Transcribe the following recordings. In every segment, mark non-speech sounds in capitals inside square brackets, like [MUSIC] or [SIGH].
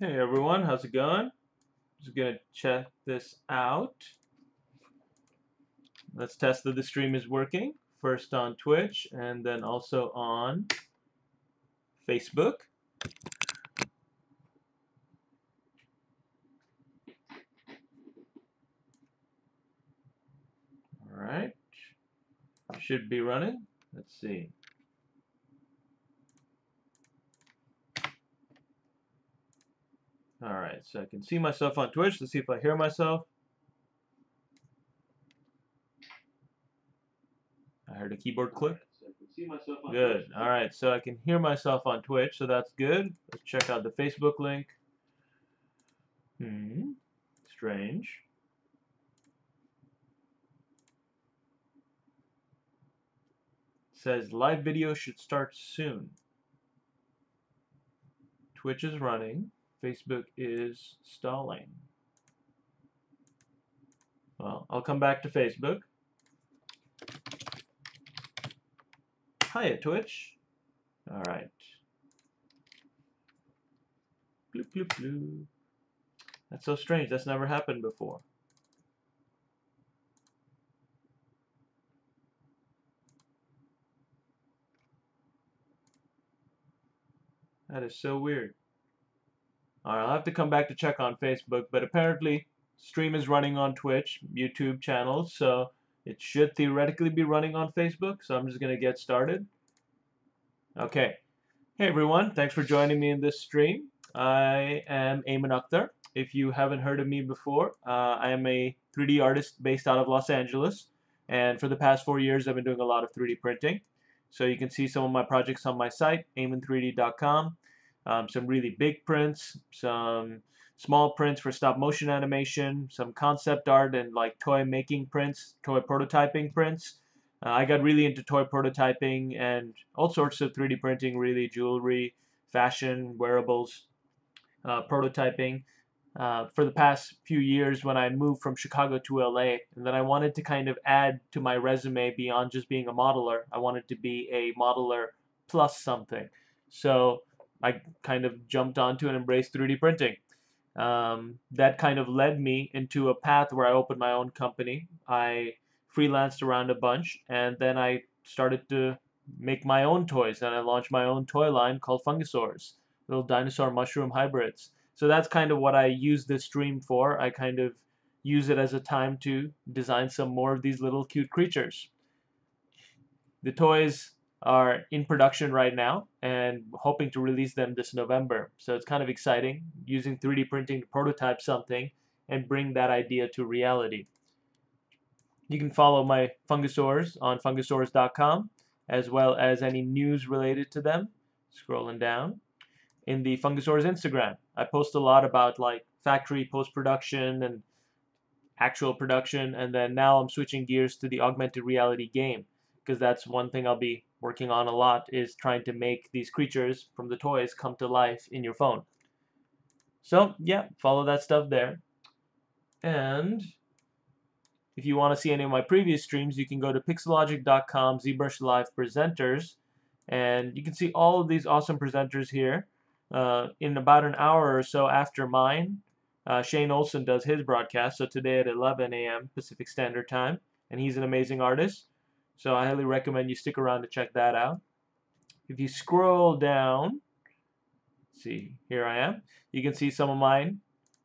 Hey everyone, how's it going? Just gonna check this out. Let's test that the stream is working. First on Twitch and then also on Facebook. Alright. Should be running. Let's see. Alright, so I can see myself on Twitch. Let's see if I hear myself. I heard a keyboard click. Good. Alright, so I can hear myself on Twitch, so that's good. Let's check out the Facebook link. Hmm. Strange. It says live video should start soon. Twitch is running. Facebook is stalling. Well, I'll come back to Facebook. Hiya, Twitch. All right. Bloop, bloop, bloop. That's so strange. That's never happened before. That is so weird. Alright, I'll have to come back to check on Facebook, but apparently stream is running on Twitch, YouTube channels, so it should theoretically be running on Facebook, so I'm just going to get started. Okay. Hey everyone, thanks for joining me in this stream. I am Aiman Akhtar. If you haven't heard of me before, uh, I am a 3D artist based out of Los Angeles, and for the past four years I've been doing a lot of 3D printing. So you can see some of my projects on my site, aiman3d.com um, some really big prints, some small prints for stop motion animation, some concept art and like toy making prints, toy prototyping prints. Uh, I got really into toy prototyping and all sorts of 3D printing, really jewelry, fashion, wearables, uh, prototyping. Uh, for the past few years when I moved from Chicago to LA, and then I wanted to kind of add to my resume beyond just being a modeler. I wanted to be a modeler plus something. So I kind of jumped onto and embraced 3D printing. Um, that kind of led me into a path where I opened my own company. I freelanced around a bunch, and then I started to make my own toys, and I launched my own toy line called Fungisaurs, little dinosaur mushroom hybrids. So that's kind of what I use this stream for. I kind of use it as a time to design some more of these little cute creatures. The toys are in production right now and hoping to release them this November. So it's kind of exciting using 3D printing to prototype something and bring that idea to reality. You can follow my Fungisaurs on fungisaurs.com as well as any news related to them. Scrolling down. In the Fungisaurs Instagram, I post a lot about like factory post-production and actual production and then now I'm switching gears to the augmented reality game because that's one thing I'll be working on a lot is trying to make these creatures from the toys come to life in your phone. So yeah, follow that stuff there. And if you want to see any of my previous streams, you can go to pixologic.com ZBrush Live Presenters, and you can see all of these awesome presenters here. Uh, in about an hour or so after mine, uh, Shane Olson does his broadcast, so today at 11 a.m. Pacific Standard Time, and he's an amazing artist. So I highly recommend you stick around to check that out. If you scroll down, see, here I am. You can see some of mine,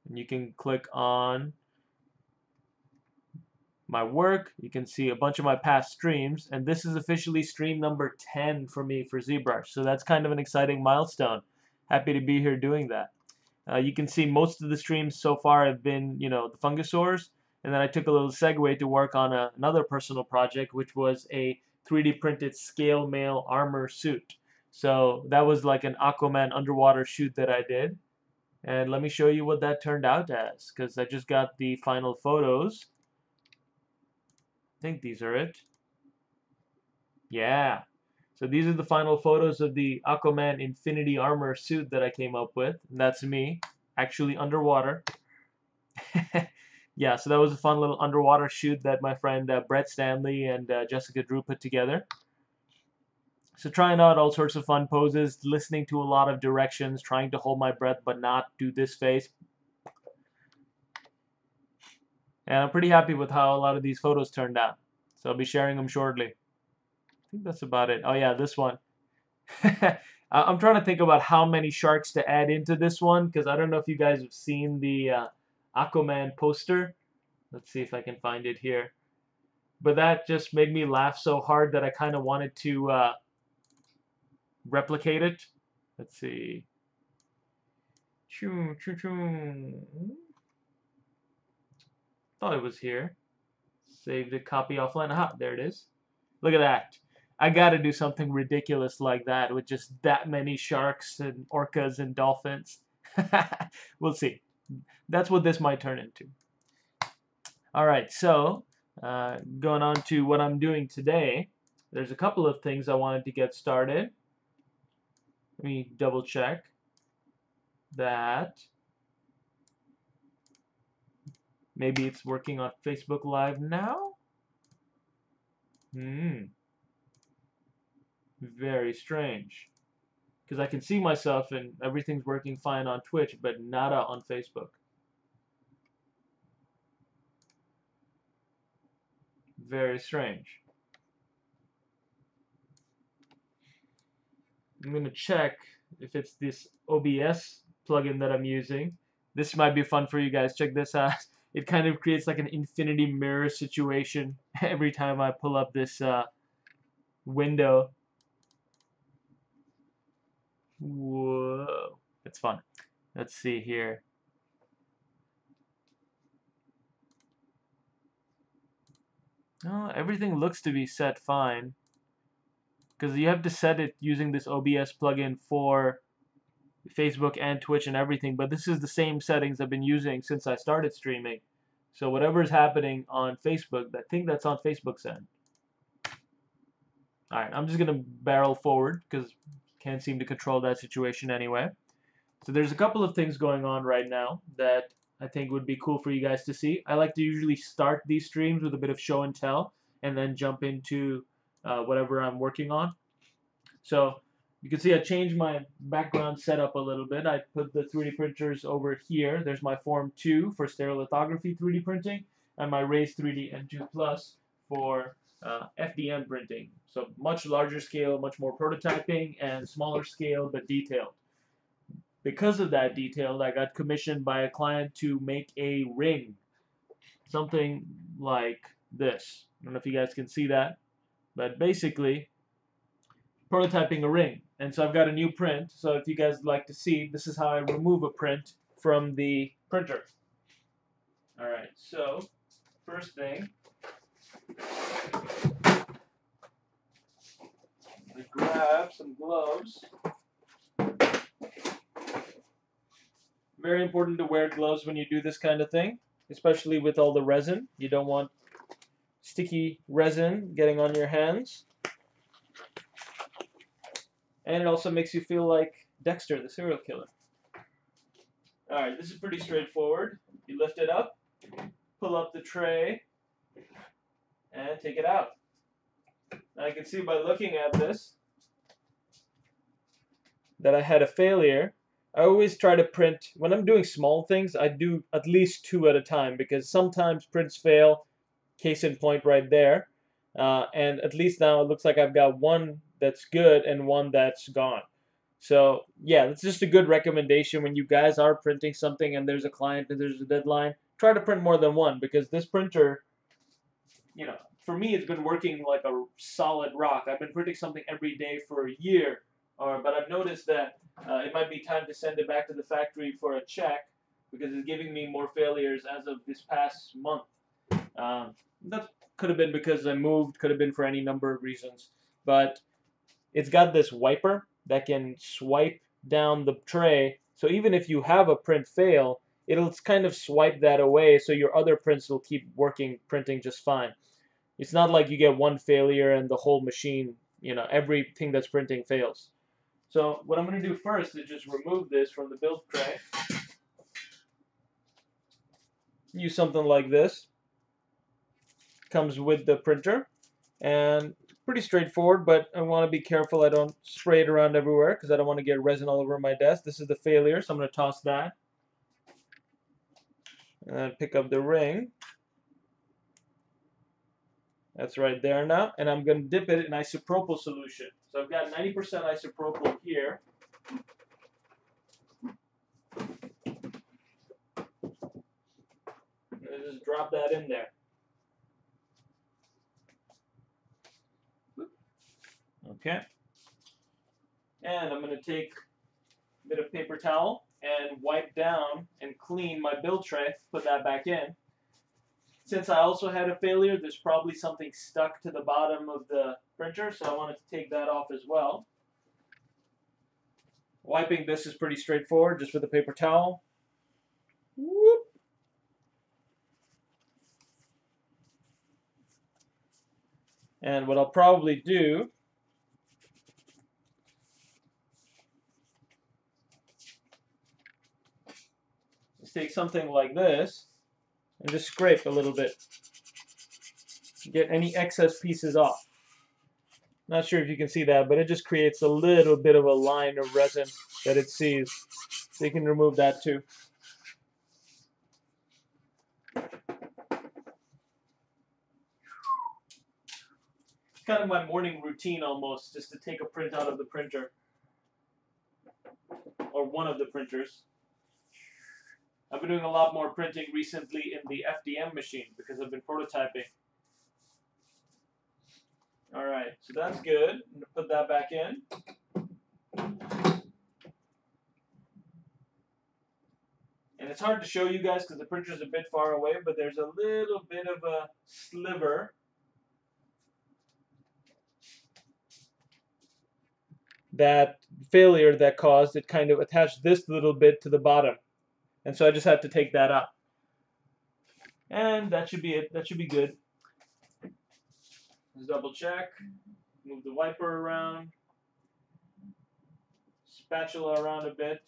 and you can click on my work. You can see a bunch of my past streams, and this is officially stream number 10 for me for ZBrush. So that's kind of an exciting milestone. Happy to be here doing that. Uh, you can see most of the streams so far have been, you know, the Fungisaurs, and then I took a little segue to work on a, another personal project, which was a 3D printed scale mail armor suit. So that was like an Aquaman underwater shoot that I did. And let me show you what that turned out as, because I just got the final photos. I think these are it. Yeah. So these are the final photos of the Aquaman Infinity Armor suit that I came up with. And that's me, actually underwater. [LAUGHS] yeah, so that was a fun little underwater shoot that my friend uh, Brett Stanley and uh, Jessica Drew put together. So trying out all sorts of fun poses, listening to a lot of directions, trying to hold my breath but not do this face. And I'm pretty happy with how a lot of these photos turned out. So I'll be sharing them shortly. I think that's about it. Oh yeah, this one. [LAUGHS] I'm trying to think about how many sharks to add into this one because I don't know if you guys have seen the uh, Aquaman poster. Let's see if I can find it here. But that just made me laugh so hard that I kind of wanted to uh, replicate it. Let's see. Choo, choo, choo. Thought it was here. Saved a copy offline. Aha, there it is. Look at that. I gotta do something ridiculous like that with just that many sharks and orcas and dolphins. [LAUGHS] we'll see. That's what this might turn into. Alright, so uh, going on to what I'm doing today, there's a couple of things I wanted to get started. Let me double check that maybe it's working on Facebook Live now. Hmm. Very strange. Because I can see myself and everything's working fine on Twitch, but nada on Facebook. Very strange. I'm going to check if it's this OBS plugin that I'm using. This might be fun for you guys. Check this out. [LAUGHS] It kind of creates like an infinity mirror situation [LAUGHS] every time I pull up this uh, window. Whoa. It's fun. Let's see here. Oh, everything looks to be set fine because you have to set it using this OBS plugin for Facebook and Twitch and everything, but this is the same settings I've been using since I started streaming. So whatever is happening on Facebook, I think that's on Facebook's end. Alright, I'm just going to barrel forward because can't seem to control that situation anyway. So there's a couple of things going on right now that I think would be cool for you guys to see. I like to usually start these streams with a bit of show and tell and then jump into uh, whatever I'm working on. So you can see I changed my background setup a little bit. I put the 3D printers over here. There's my Form 2 for stereolithography 3D printing and my Raise 3D N2 Plus for uh, FDM printing. So much larger scale, much more prototyping, and smaller scale but detailed. Because of that detail, I got commissioned by a client to make a ring. Something like this. I don't know if you guys can see that. But basically, prototyping a ring. And so I've got a new print. So if you guys like to see, this is how I remove a print from the printer. Alright, so first thing, I grab some gloves. Very important to wear gloves when you do this kind of thing, especially with all the resin. You don't want sticky resin getting on your hands. And it also makes you feel like Dexter, the serial killer. Alright, this is pretty straightforward. You lift it up, pull up the tray, and take it out. Now you can see by looking at this that I had a failure. I always try to print, when I'm doing small things, I do at least two at a time because sometimes prints fail, case in point right there. Uh, and at least now it looks like I've got one that's good and one that's gone. So yeah, that's just a good recommendation when you guys are printing something and there's a client and there's a deadline. Try to print more than one because this printer, you know, for me it's been working like a solid rock. I've been printing something every day for a year, or, but I've noticed that uh, it might be time to send it back to the factory for a check because it's giving me more failures as of this past month. Um, that could have been because I moved, could have been for any number of reasons, but it's got this wiper that can swipe down the tray. So even if you have a print fail, it'll kind of swipe that away so your other prints will keep working, printing just fine. It's not like you get one failure and the whole machine, you know, everything that's printing fails. So what I'm going to do first is just remove this from the build tray. Use something like this. Comes with the printer. And pretty straightforward, but I want to be careful I don't spray it around everywhere because I don't want to get resin all over my desk. This is the failure, so I'm going to toss that. And pick up the ring. That's right there now. And I'm going to dip it in isopropyl solution. So I've got 90% isopropyl here. just drop that in there. Okay. And I'm going to take a bit of paper towel and wipe down and clean my build tray, put that back in. Since I also had a failure, there's probably something stuck to the bottom of the printer, so I wanted to take that off as well. Wiping this is pretty straightforward, just with a paper towel. Whoop. And what I'll probably do is take something like this and just scrape a little bit. Get any excess pieces off. Not sure if you can see that, but it just creates a little bit of a line of resin that it sees. So you can remove that too. It's kind of my morning routine almost, just to take a print out of the printer. Or one of the printers. I've been doing a lot more printing recently in the FDM machine because I've been prototyping. Alright, so that's good. Put that back in. And it's hard to show you guys because the printer's a bit far away, but there's a little bit of a sliver that failure that caused it kind of attached this little bit to the bottom. And so I just have to take that out. And that should be it. That should be good. Double check. Move the wiper around. Spatula around a bit.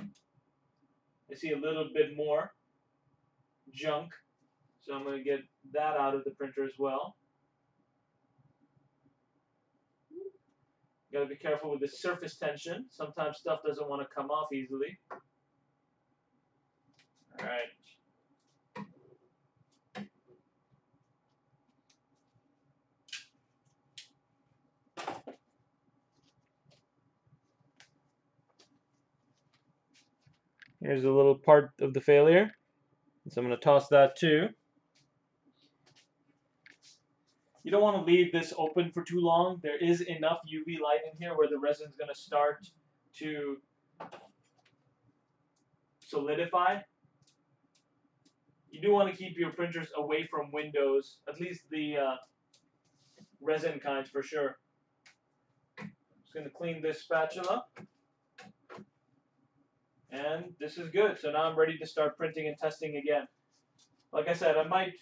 I see a little bit more junk. So I'm going to get that out of the printer as well. Gotta be careful with the surface tension. Sometimes stuff doesn't want to come off easily. Alright. Here's a little part of the failure. So I'm going to toss that too. You don't want to leave this open for too long. There is enough UV light in here where the resin is going to start to solidify. You do want to keep your printers away from windows, at least the uh, resin kinds for sure. I'm just going to clean this spatula. And this is good. So now I'm ready to start printing and testing again. Like I said, I might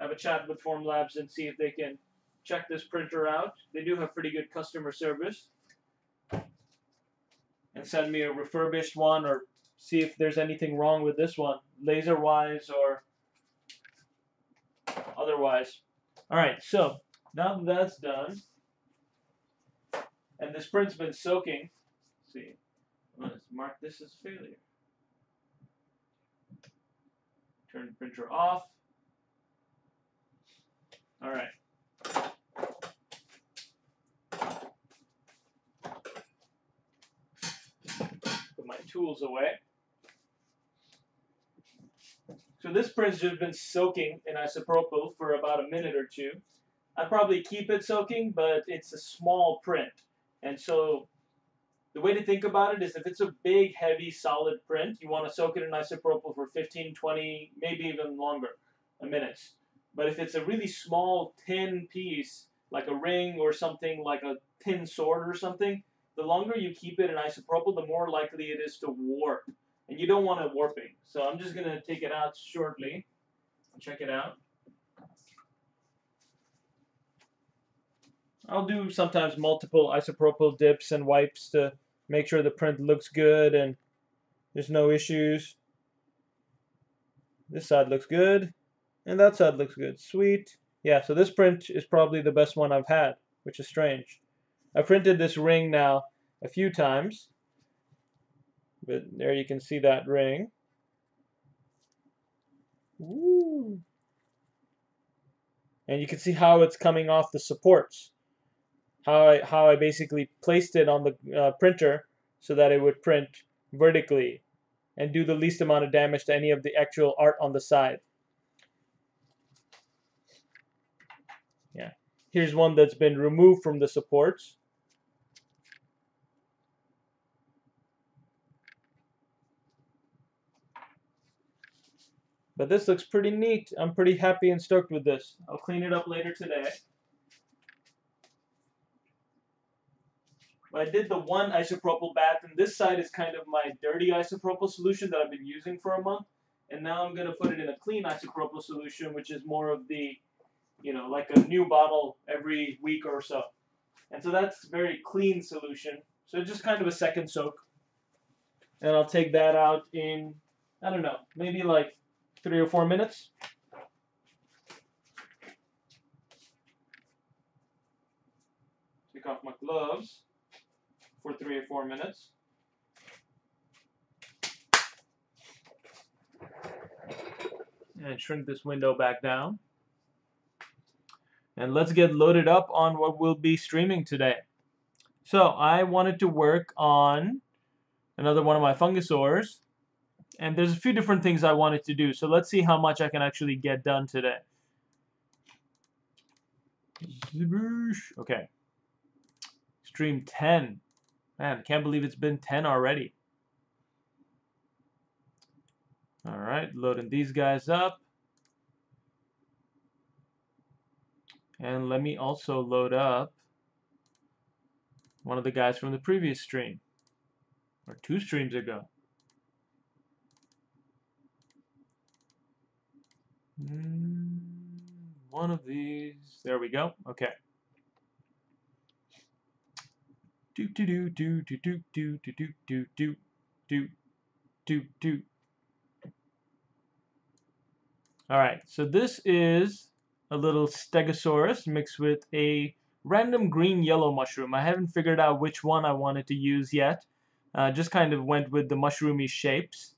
have a chat with Formlabs and see if they can check this printer out. They do have pretty good customer service. And send me a refurbished one or see if there's anything wrong with this one, laser-wise or otherwise. Alright, so now that that's done, and this print's been soaking, see, let's mark this as failure. Turn printer off. Alright. Put my tools away. So this print has been soaking in isopropyl for about a minute or two. I'd probably keep it soaking, but it's a small print. And so the way to think about it is if it's a big, heavy, solid print, you want to soak it in isopropyl for 15, 20, maybe even longer minutes. But if it's a really small, thin piece, like a ring or something like a tin sword or something, the longer you keep it in isopropyl, the more likely it is to warp. And you don't want it warping. So I'm just going to take it out shortly. and Check it out. I'll do sometimes multiple isopropyl dips and wipes to make sure the print looks good and there's no issues. This side looks good and that side looks good. Sweet. Yeah, so this print is probably the best one I've had, which is strange. I printed this ring now a few times, but there you can see that ring. Woo. And you can see how it's coming off the supports. How I, how I basically placed it on the uh, printer so that it would print vertically and do the least amount of damage to any of the actual art on the side. Yeah. Here's one that's been removed from the supports. But this looks pretty neat. I'm pretty happy and stoked with this. I'll clean it up later today. But I did the one isopropyl bath, and this side is kind of my dirty isopropyl solution that I've been using for a month. And now I'm going to put it in a clean isopropyl solution, which is more of the, you know, like a new bottle every week or so. And so that's very clean solution. So just kind of a second soak. And I'll take that out in, I don't know, maybe like three or four minutes. Take off my gloves for three or four minutes. And shrink this window back down. And let's get loaded up on what we'll be streaming today. So I wanted to work on another one of my fungisaurs and there's a few different things I wanted to do. So let's see how much I can actually get done today. Okay. Stream 10. Man, can't believe it's been 10 already. Alright, loading these guys up. And let me also load up one of the guys from the previous stream. Or two streams ago. Mm, one of these. There we go. Okay. Do do do do do do do do do do do do do do. All right. So this is a little Stegosaurus mixed with a random green yellow mushroom. I haven't figured out which one I wanted to use yet. Uh, just kind of went with the mushroomy shapes.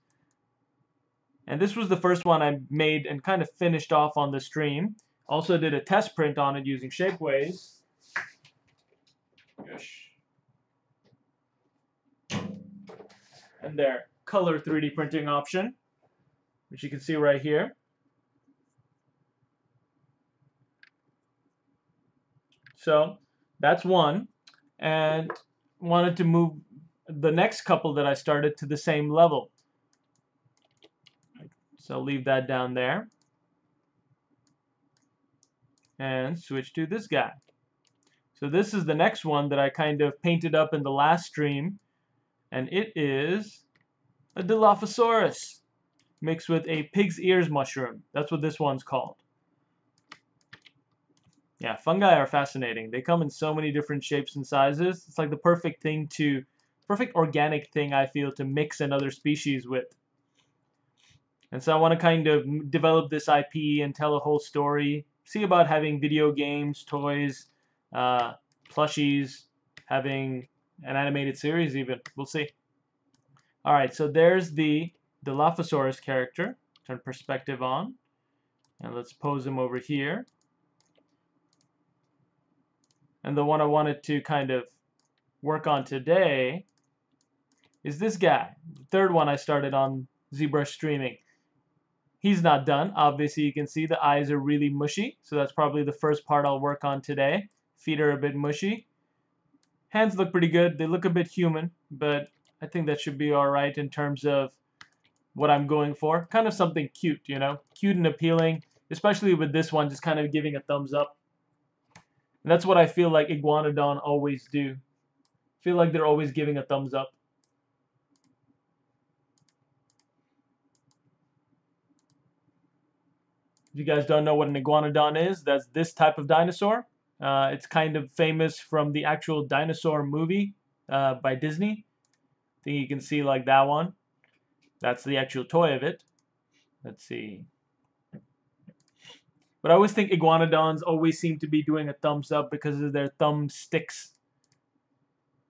And this was the first one I made and kind of finished off on the stream. Also did a test print on it using Shapeways. And their color 3D printing option, which you can see right here. So that's one. And wanted to move the next couple that I started to the same level. So I'll leave that down there. And switch to this guy. So this is the next one that I kind of painted up in the last stream. And it is a Dilophosaurus mixed with a pig's ears mushroom. That's what this one's called. Yeah, fungi are fascinating. They come in so many different shapes and sizes. It's like the perfect thing to, perfect organic thing I feel to mix another species with. And so I want to kind of develop this IP and tell a whole story. See about having video games, toys, uh, plushies, having an animated series even. We'll see. Alright, so there's the Dilophosaurus character. Turn perspective on. And let's pose him over here. And the one I wanted to kind of work on today is this guy. The third one I started on ZBrush Streaming. He's not done. Obviously, you can see the eyes are really mushy, so that's probably the first part I'll work on today. Feet are a bit mushy. Hands look pretty good. They look a bit human, but I think that should be alright in terms of what I'm going for. Kind of something cute, you know? Cute and appealing, especially with this one just kind of giving a thumbs up. And that's what I feel like Iguanodon always do. feel like they're always giving a thumbs up. If you guys don't know what an iguanodon is, that's this type of dinosaur. Uh, it's kind of famous from the actual dinosaur movie uh, by Disney. I think you can see like that one. That's the actual toy of it. Let's see. But I always think iguanodons always seem to be doing a thumbs up because of their thumb sticks.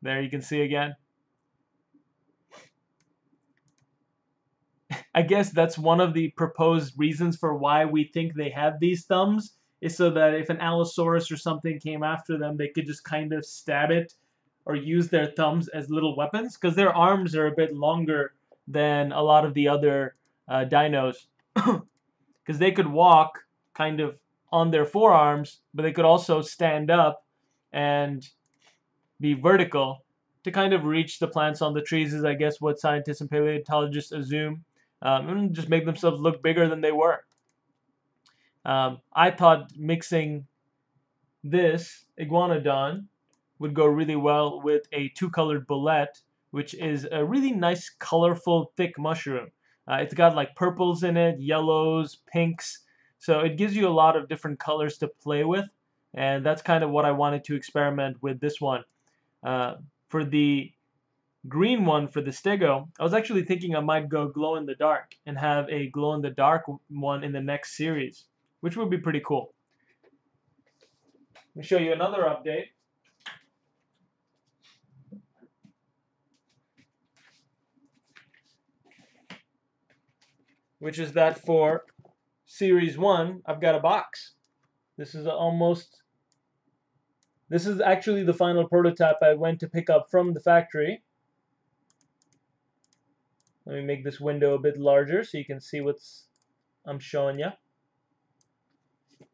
There you can see again. I guess that's one of the proposed reasons for why we think they have these thumbs is so that if an Allosaurus or something came after them, they could just kind of stab it or use their thumbs as little weapons because their arms are a bit longer than a lot of the other uh, dinos. [COUGHS] Because they could walk kind of on their forearms, but they could also stand up and be vertical to kind of reach the plants on the trees is I guess what scientists and paleontologists assume um, and just make themselves look bigger than they were. Um, I thought mixing this iguanodon would go really well with a two-colored bolete, which is a really nice, colorful, thick mushroom. Uh, it's got like purples in it, yellows, pinks, so it gives you a lot of different colors to play with, and that's kind of what I wanted to experiment with this one. Uh, for the green one for the Stego, I was actually thinking I might go glow in the dark and have a glow in the dark one in the next series, which would be pretty cool. Let me show you another update. Which is that for Series 1, I've got a box. This is almost this is actually the final prototype I went to pick up from the factory. Let me make this window a bit larger so you can see what's I'm showing you.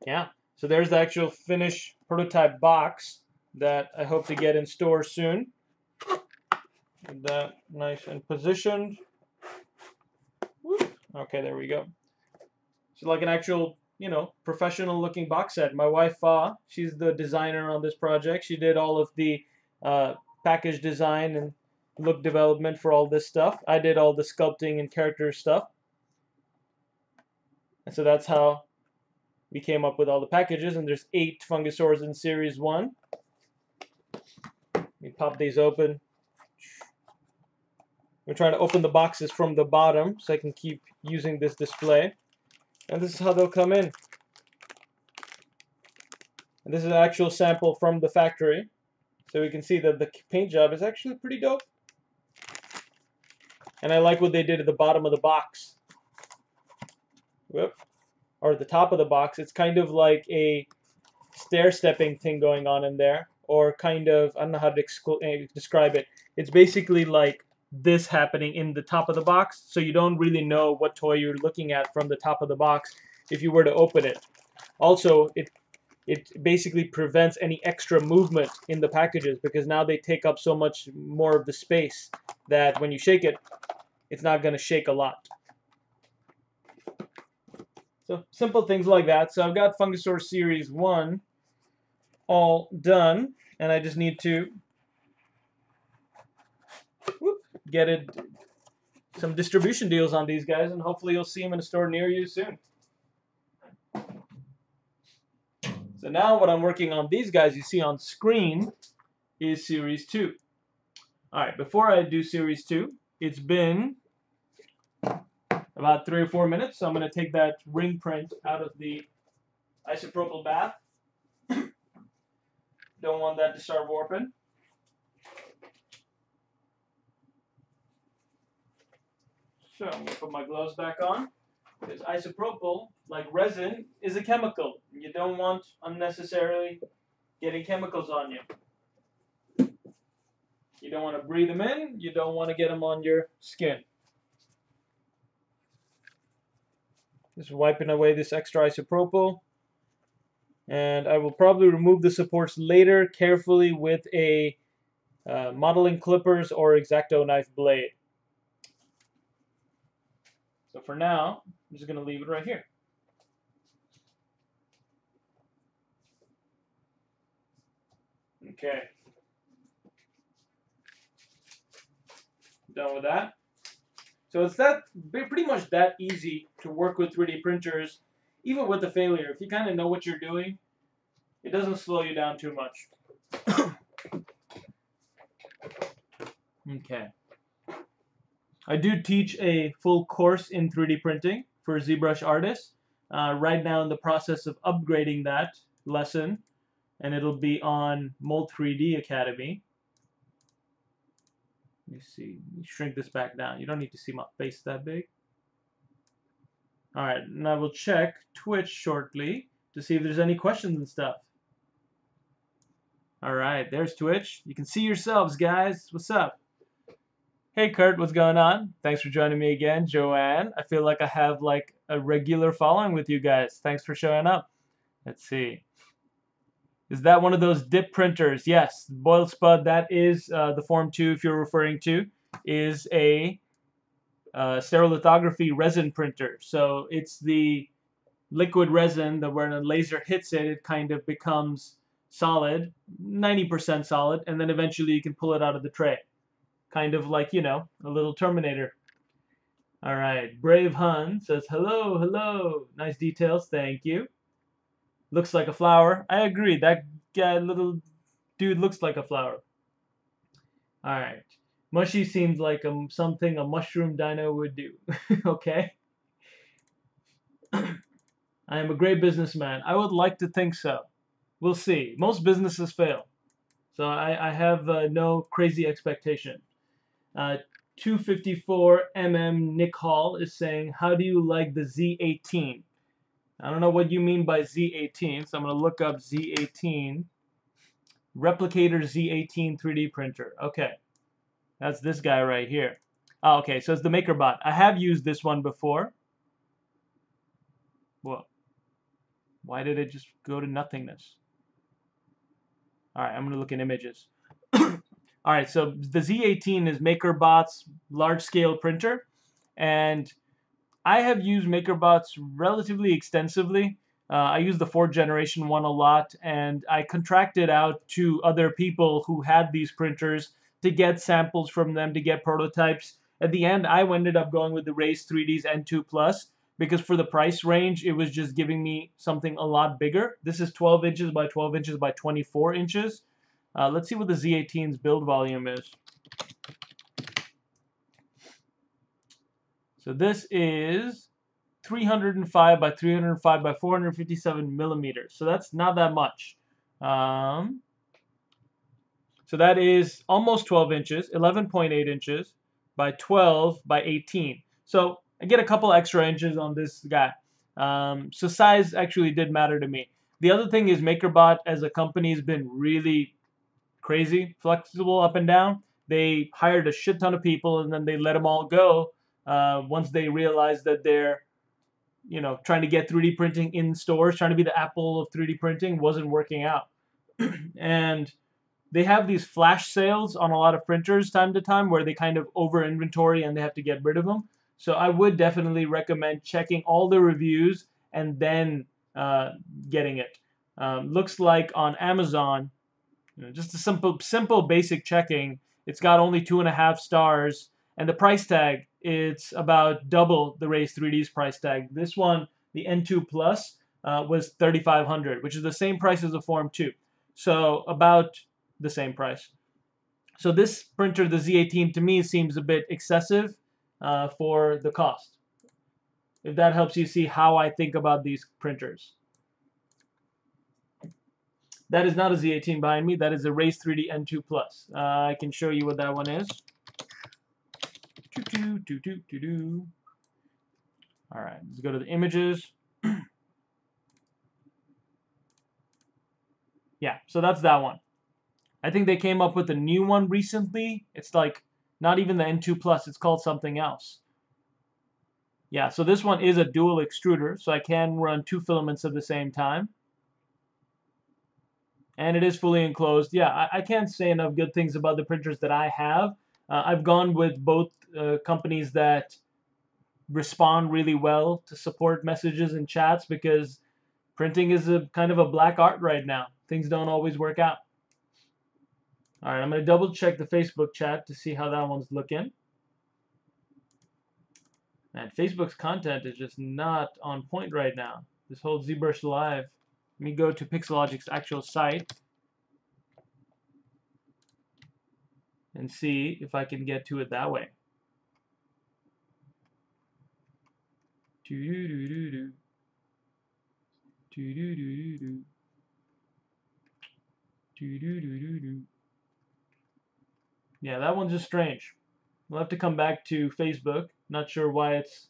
Yeah, so there's the actual finished prototype box that I hope to get in store soon. Get that nice and positioned. Okay, there we go. So like an actual you know, professional looking box set. My wife, Fa, she's the designer on this project. She did all of the uh, package design and look development for all this stuff. I did all the sculpting and character stuff. And so that's how we came up with all the packages. And there's eight Fungisaurs in Series 1. We pop these open. We're trying to open the boxes from the bottom so I can keep using this display. And this is how they'll come in. And this is an actual sample from the factory. So we can see that the paint job is actually pretty dope. And I like what they did at the bottom of the box. Whoop. Or the top of the box. It's kind of like a stair-stepping thing going on in there. Or kind of, I don't know how to eh, describe it. It's basically like this happening in the top of the box, so you don't really know what toy you're looking at from the top of the box if you were to open it. Also, it it basically prevents any extra movement in the packages because now they take up so much more of the space that when you shake it, it's not going to shake a lot. So simple things like that. So I've got Fungisaur Series 1 all done, and I just need to whoop, get it, some distribution deals on these guys, and hopefully you'll see them in a store near you soon. So now what I'm working on these guys you see on screen is Series 2. Alright, before I do Series 2, it's been about three or four minutes, so I'm going to take that ring print out of the isopropyl bath. [COUGHS] Don't want that to start warping. So I'm going to put my gloves back on. Because isopropyl, like resin, is a chemical. You don't want unnecessarily getting chemicals on you. You don't want to breathe them in. You don't want to get them on your skin. Just wiping away this extra isopropyl. And I will probably remove the supports later carefully with a uh, modeling clippers or X-Acto knife blade. So for now, I'm just going to leave it right here. Okay. Done with that. So it's that pretty much that easy to work with 3D printers, even with the failure. If you kind of know what you're doing, it doesn't slow you down too much. [COUGHS] okay. I do teach a full course in 3D printing for ZBrush artists. uh, right now in the process of upgrading that lesson, and it'll be on Mold 3D Academy. Let me see. Shrink this back down. You don't need to see my face that big. Alright, and I will check Twitch shortly to see if there's any questions and stuff. Alright, there's Twitch. You can see yourselves, guys. What's up? Hey Kurt, what's going on? Thanks for joining me again, Joanne. I feel like I have like a regular following with you guys. Thanks for showing up. Let's see. Is that one of those dip printers? Yes, Boyle Spud, that is uh, the Form 2 if you're referring to, is a uh, stereolithography resin printer. So it's the liquid resin that when a laser hits it, it kind of becomes solid, 90% solid, and then eventually you can pull it out of the tray. Kind of like, you know, a little Terminator. All right, Brave Hun says, hello, hello. Nice details, thank you. Looks like a flower. I agree, that guy, little dude looks like a flower. All right. Mushy seems like a, something a mushroom dino would do. [LAUGHS] okay? [CLEARS THROAT] I am a great businessman. I would like to think so. We'll see. Most businesses fail. So I, I have uh, no crazy expectation. Uh, 254mm Nick Hall is saying, how do you like the Z18? I don't know what you mean by Z18, so I'm going to look up Z18. Replicator Z18 3D printer. Okay. That's this guy right here. Oh, okay, so it's the MakerBot. I have used this one before. Well, why did it just go to nothingness? Alright, I'm going to look in images. [COUGHS] Alright, so the Z18 is MakerBot's large-scale printer. And I have used MakerBots relatively extensively. Uh, I use the fourth generation one a lot, and I contracted out to other people who had these printers to get samples from them, to get prototypes. At the end, I ended up going with the Raise 3Ds N2 Plus because for the price range, it was just giving me something a lot bigger. This is 12 inches by 12 inches by 24 inches. Uh, let's see what the Z18's build volume is. So this is 305 by 305 by 457 millimeters. So that's not that much. Um, so that is almost 12 inches, 11.8 inches by 12 by 18. So I get a couple extra inches on this guy. Um, so size actually did matter to me. The other thing is MakerBot as a company has been really crazy, flexible up and down. They hired a shit ton of people and then they let them all go uh, once they realize that they're you know trying to get 3D printing in stores, trying to be the Apple of 3D printing wasn't working out. [CLEARS THROAT] and they have these flash sales on a lot of printers time to time where they kind of over inventory and they have to get rid of them. So I would definitely recommend checking all the reviews and then uh, getting it. Um, looks like on Amazon, you know, just a simple, simple basic checking, it's got only two and a half stars, and the price tag it's about double the Raise 3D's price tag. This one, the N2 Plus, uh, was 3500 which is the same price as the Form 2. So about the same price. So this printer, the Z18, to me seems a bit excessive uh, for the cost. If that helps you see how I think about these printers. That is not a Z18 behind me. That is a Raise 3D N2 Plus. Uh, I can show you what that one is. Do, do, do, do, do. All right, let's go to the images. [CLEARS THROAT] yeah, so that's that one. I think they came up with a new one recently. It's like not even the N2 Plus. It's called something else. Yeah, so this one is a dual extruder, so I can run two filaments at the same time. And it is fully enclosed. Yeah, I, I can't say enough good things about the printers that I have. Uh, I've gone with both uh, companies that respond really well to support messages and chats because printing is a kind of a black art right now. Things don't always work out. All right, I'm going to double check the Facebook chat to see how that one's looking. Man, Facebook's content is just not on point right now. This whole ZBrush Live. Let me go to Pixologic's actual site. and see if I can get to it that way. Do do do do do. Do do do do do. do do. Yeah, that one's just strange. We'll have to come back to Facebook. Not sure why it's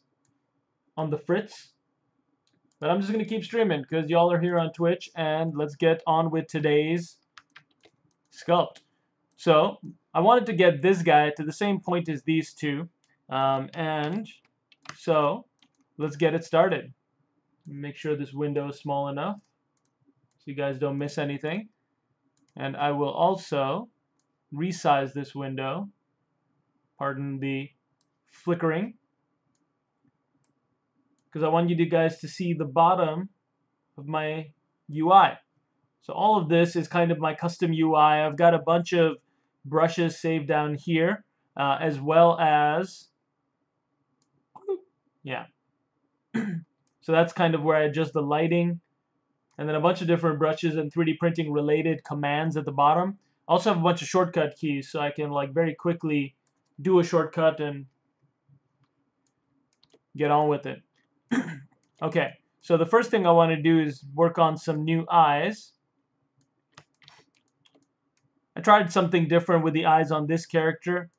on the fritz. But I'm just going to keep streaming because y'all are here on Twitch. And let's get on with today's sculpt. So I wanted to get this guy to the same point as these two. Um, and so let's get it started. Make sure this window is small enough so you guys don't miss anything. And I will also resize this window. Pardon the flickering. Because I want you guys to see the bottom of my UI. So all of this is kind of my custom UI. I've got a bunch of brushes saved down here, uh, as well as, yeah. [CLEARS THROAT] so that's kind of where I adjust the lighting, and then a bunch of different brushes and 3D printing related commands at the bottom. I also have a bunch of shortcut keys, so I can like very quickly do a shortcut and get on with it. [CLEARS THROAT] okay, so the first thing I want to do is work on some new eyes. I tried something different with the eyes on this character.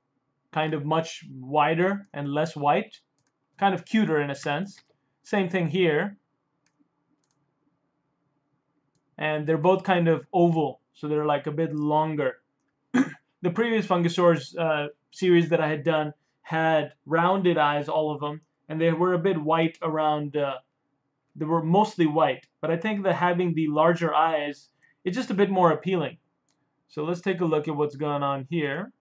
Kind of much wider and less white. Kind of cuter in a sense. Same thing here. And they're both kind of oval, so they're like a bit longer. [CLEARS THROAT] the previous Fungisaurs uh, series that I had done had rounded eyes, all of them, and they were a bit white around, uh, they were mostly white. But I think that having the larger eyes is just a bit more appealing. So let's take a look at what's going on here.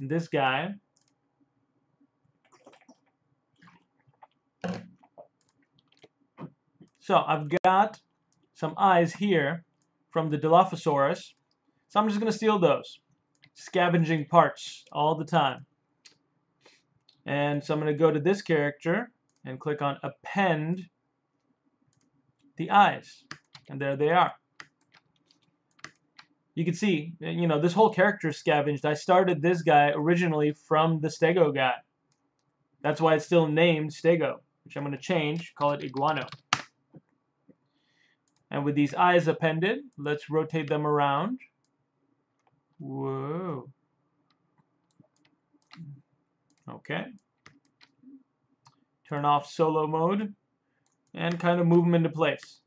This guy. So I've got some eyes here from the Dilophosaurus. So I'm just going to steal those. Scavenging parts all the time. And so I'm going to go to this character and click on append the eyes. And there they are you can see, you know, this whole character is scavenged. I started this guy originally from the Stego guy. That's why it's still named Stego, which I'm going to change, call it Iguano. And with these eyes appended, let's rotate them around. Whoa. Okay. Turn off solo mode and kind of move them into place.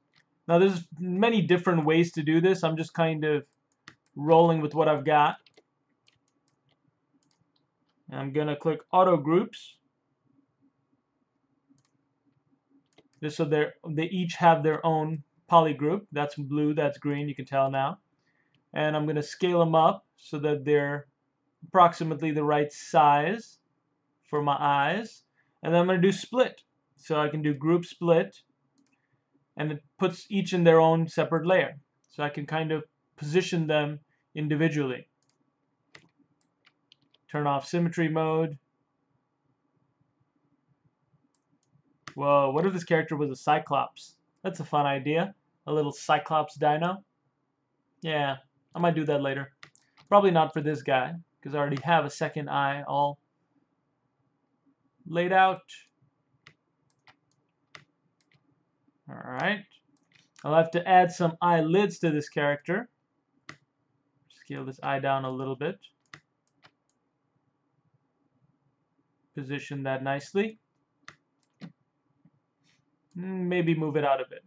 Now there's many different ways to do this. I'm just kind of rolling with what I've got. I'm going to click Auto Groups. Just so they they each have their own poly group. That's blue, that's green, you can tell now. And I'm going to scale them up so that they're approximately the right size for my eyes. And then I'm going to do split. So I can do group split and it puts each in their own separate layer. So I can kind of position them individually. Turn off symmetry mode. Whoa, what if this character was a Cyclops? That's a fun idea. A little Cyclops dino. Yeah, I might do that later. Probably not for this guy, because I already have a second eye all laid out. Alright. I'll have to add some eyelids to this character scale this eye down a little bit. Position that nicely. Hmm, maybe move it out a bit.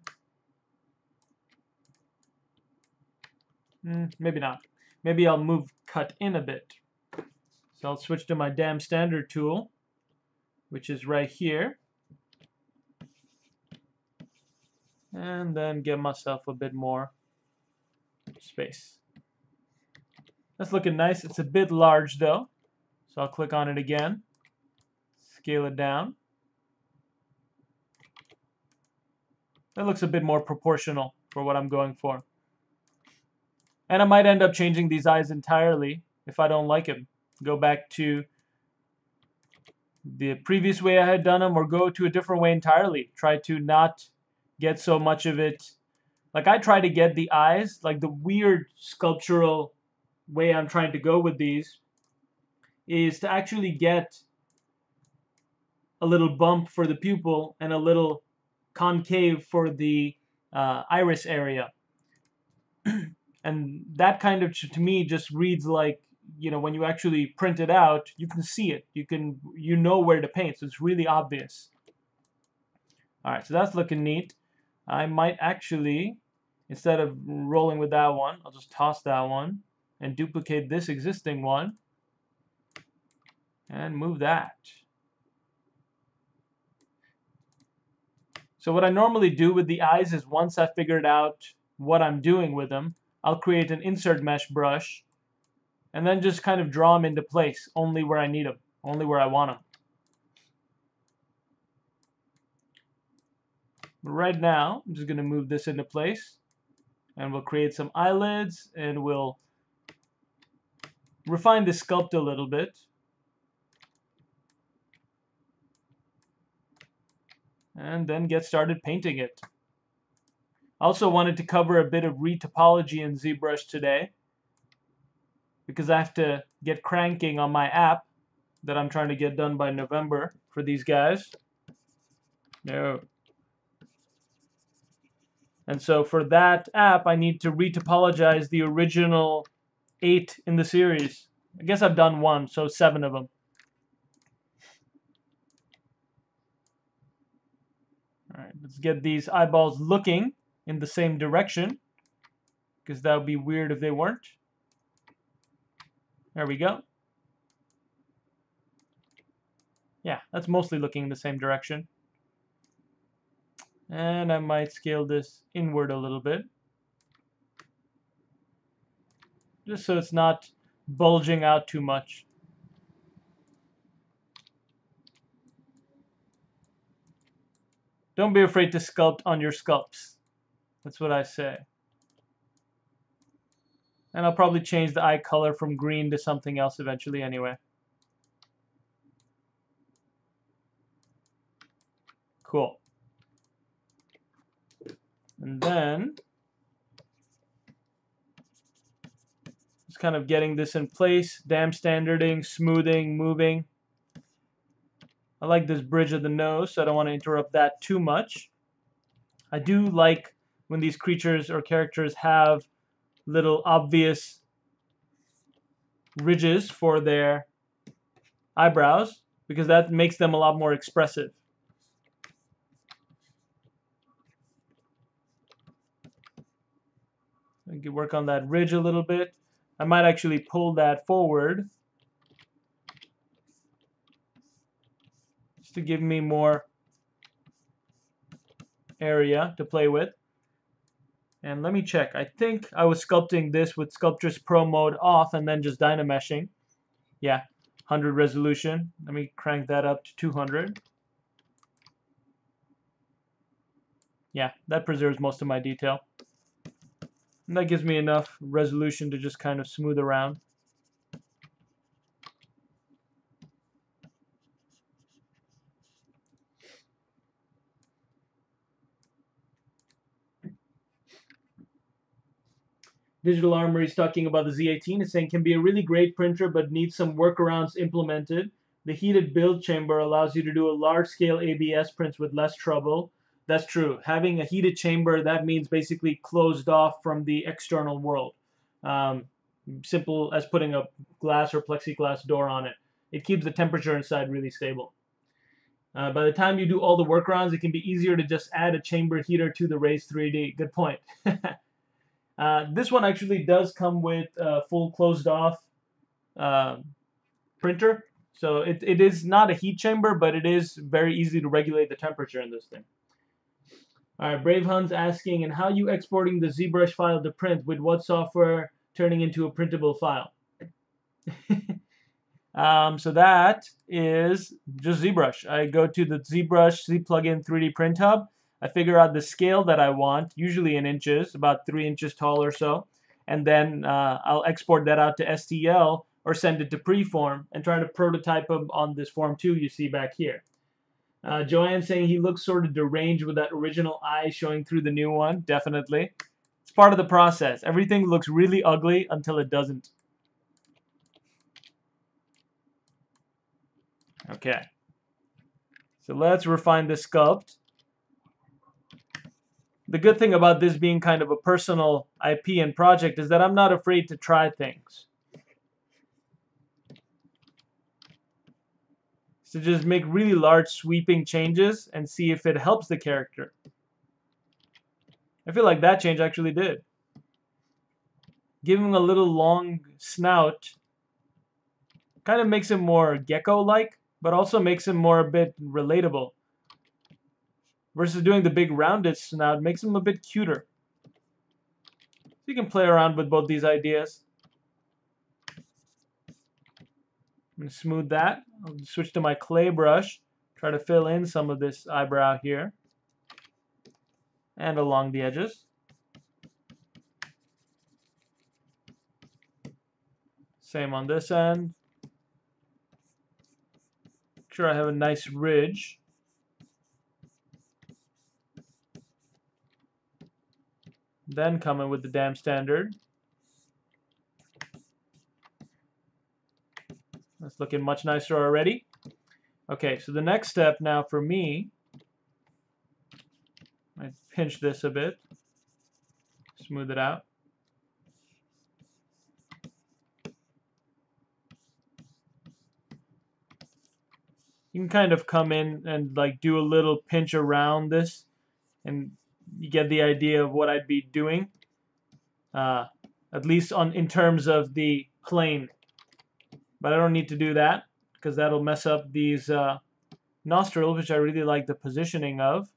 Mm, maybe not. Maybe I'll move cut in a bit. So I'll switch to my dam standard tool, which is right here. And then give myself a bit more space. That's looking nice. It's a bit large though. So I'll click on it again. Scale it down. That looks a bit more proportional for what I'm going for. And I might end up changing these eyes entirely if I don't like them. Go back to the previous way I had done them or go to a different way entirely. Try to not get so much of it. Like I try to get the eyes, like the weird sculptural way I'm trying to go with these is to actually get a little bump for the pupil and a little concave for the uh, iris area. [CLEARS THROAT] and that kind of, to me, just reads like, you know, when you actually print it out, you can see it. You can, you know where to paint, so it's really obvious. All right, so that's looking neat. I might actually, instead of rolling with that one, I'll just toss that one and duplicate this existing one and move that. So what I normally do with the eyes is once I've figured out what I'm doing with them, I'll create an insert mesh brush and then just kind of draw them into place only where I need them, only where I want them. right now, I'm just going to move this into place and we'll create some eyelids and we'll refine the sculpt a little bit. And then get started painting it. Also wanted to cover a bit of retopology in ZBrush today because I have to get cranking on my app that I'm trying to get done by November for these guys. No. And so for that app, I need to retopologize the original eight in the series. I guess I've done one, so seven of them. All right, let's get these eyeballs looking in the same direction because that would be weird if they weren't. There we go. Yeah, that's mostly looking in the same direction. And I might scale this inward a little bit. Just so it's not bulging out too much. Don't be afraid to sculpt on your sculpts. That's what I say. And I'll probably change the eye color from green to something else eventually anyway. Cool. And then, just kind of getting this in place, dam standarding, smoothing, moving. I like this bridge of the nose, so I don't want to interrupt that too much. I do like when these creatures or characters have little obvious ridges for their eyebrows because that makes them a lot more expressive. I can work on that ridge a little bit. I might actually pull that forward to give me more area to play with. And let me check. I think I was sculpting this with Sculptris Pro mode off and then just Dynameshing. Yeah, 100 resolution. Let me crank that up to 200. Yeah, that preserves most of my detail. And that gives me enough resolution to just kind of smooth around. Digital Armory is talking about the Z18. It's saying can be a really great printer, but needs some workarounds implemented. The heated build chamber allows you to do a large-scale ABS prints with less trouble. That's true. Having a heated chamber, that means basically closed off from the external world. Um, simple as putting a glass or plexiglass door on it. It keeps the temperature inside really stable. Uh, by the time you do all the workarounds, it can be easier to just add a chamber heater to the Raise 3D. Good point. [LAUGHS] Uh, this one actually does come with a full closed off uh, printer. So it, it is not a heat chamber, but it is very easy to regulate the temperature in this thing. All right, Brave Hun's asking, and how you exporting the ZBrush file to print with what software turning into a printable file? [LAUGHS] um, so that is just ZBrush. I go to the ZBrush Z plugin 3D Print Hub. I figure out the scale that I want, usually in inches, about 3 inches tall or so, and then uh, I'll export that out to STL or send it to PreForm and try to prototype them on this Form 2 you see back here. Uh, Joanne saying he looks sort of deranged with that original eye showing through the new one. Definitely. It's part of the process. Everything looks really ugly until it doesn't. Okay. So let's refine the sculpt. The good thing about this being kind of a personal IP and project is that I'm not afraid to try things. So just make really large sweeping changes and see if it helps the character. I feel like that change actually did. Give him a little long snout kind of makes him more gecko-like, but also makes him more a bit relatable. Versus doing the big rounded snout makes them a bit cuter. You can play around with both these ideas. I'm going to smooth that. I'll switch to my clay brush. Try to fill in some of this eyebrow here. And along the edges. Same on this end. Make sure I have a nice ridge. Then come in with the dam standard. That's looking much nicer already. Okay, so the next step now for me, I pinch this a bit, smooth it out. You can kind of come in and like do a little pinch around this and you get the idea of what I'd be doing. Uh, at least on in terms of the plane but I don't need to do that because that'll mess up these uh, nostrils, which I really like the positioning of.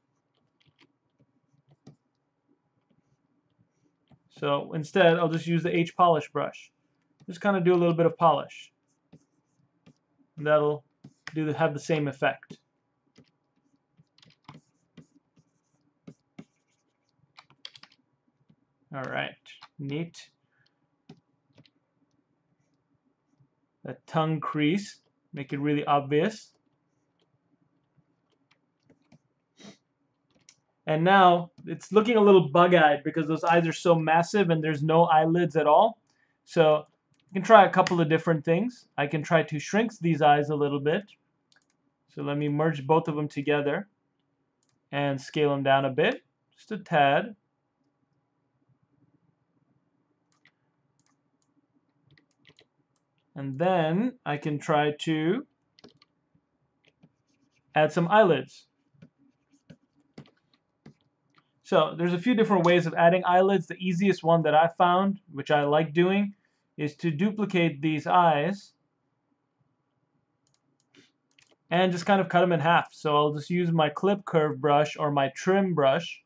So instead, I'll just use the hPolish brush. Just kind of do a little bit of polish. And that'll do have the same effect. All right, neat. the tongue crease, make it really obvious. And now it's looking a little bug-eyed because those eyes are so massive and there's no eyelids at all. So you can try a couple of different things. I can try to shrink these eyes a little bit. So let me merge both of them together and scale them down a bit, just a tad. And then I can try to add some eyelids. So there's a few different ways of adding eyelids. The easiest one that I found, which I like doing, is to duplicate these eyes and just kind of cut them in half. So I'll just use my clip curve brush or my trim brush.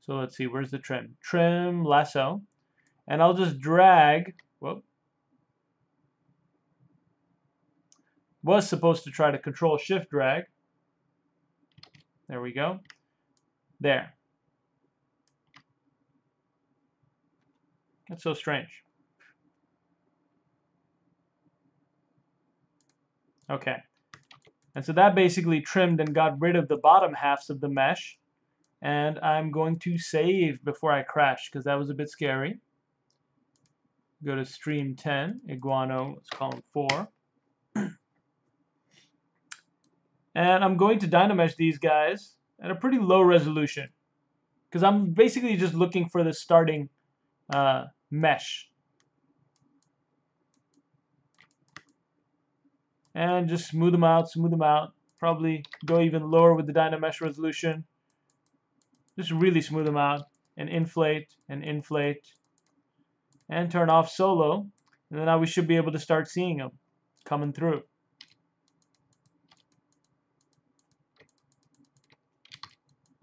So let's see, where's the trim? Trim lasso. And I'll just drag, whoop, was supposed to try to control shift drag. There we go. There. That's so strange. Okay. And so that basically trimmed and got rid of the bottom halves of the mesh. And I'm going to save before I crash because that was a bit scary. Go to stream 10, Iguano, let's call him 4. And I'm going to Dynamesh these guys at a pretty low resolution because I'm basically just looking for the starting uh, mesh. And just smooth them out, smooth them out. Probably go even lower with the Dynamesh resolution. Just really smooth them out and inflate and inflate and turn off solo. And then now we should be able to start seeing them coming through.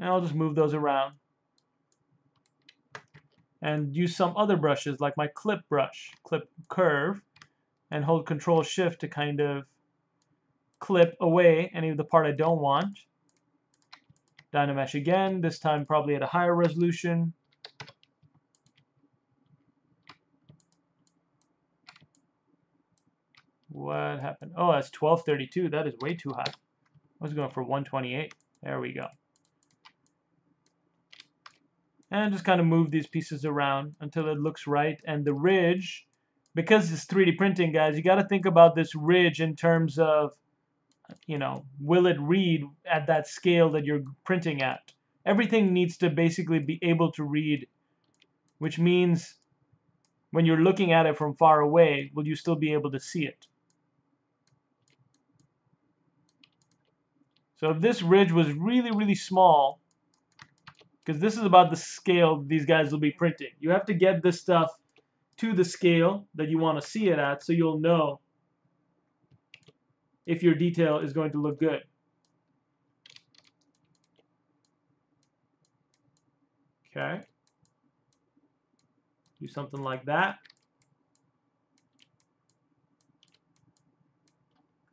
And I'll just move those around and use some other brushes like my clip brush, clip curve, and hold control shift to kind of clip away any of the part I don't want. Dynamesh again, this time probably at a higher resolution. What happened? Oh, that's 1232. That is way too high. I was going for 128. There we go and just kind of move these pieces around until it looks right and the ridge because it's 3D printing guys you got to think about this ridge in terms of you know will it read at that scale that you're printing at everything needs to basically be able to read, which means when you're looking at it from far away, will you still be able to see it? So if this ridge was really, really small, because this is about the scale these guys will be printing. You have to get this stuff to the scale that you want to see it at so you'll know if your detail is going to look good. Okay. Do something like that.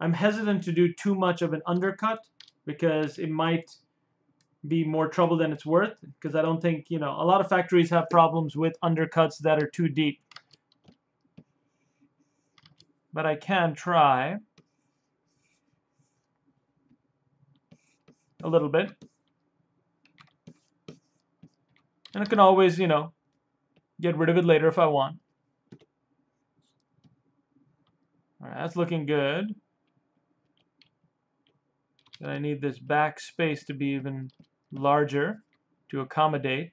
I'm hesitant to do too much of an undercut because it might be more trouble than it's worth because I don't think, you know, a lot of factories have problems with undercuts that are too deep. But I can try a little bit. And I can always, you know, get rid of it later if I want. All right, that's looking good. And I need this back space to be even larger to accommodate.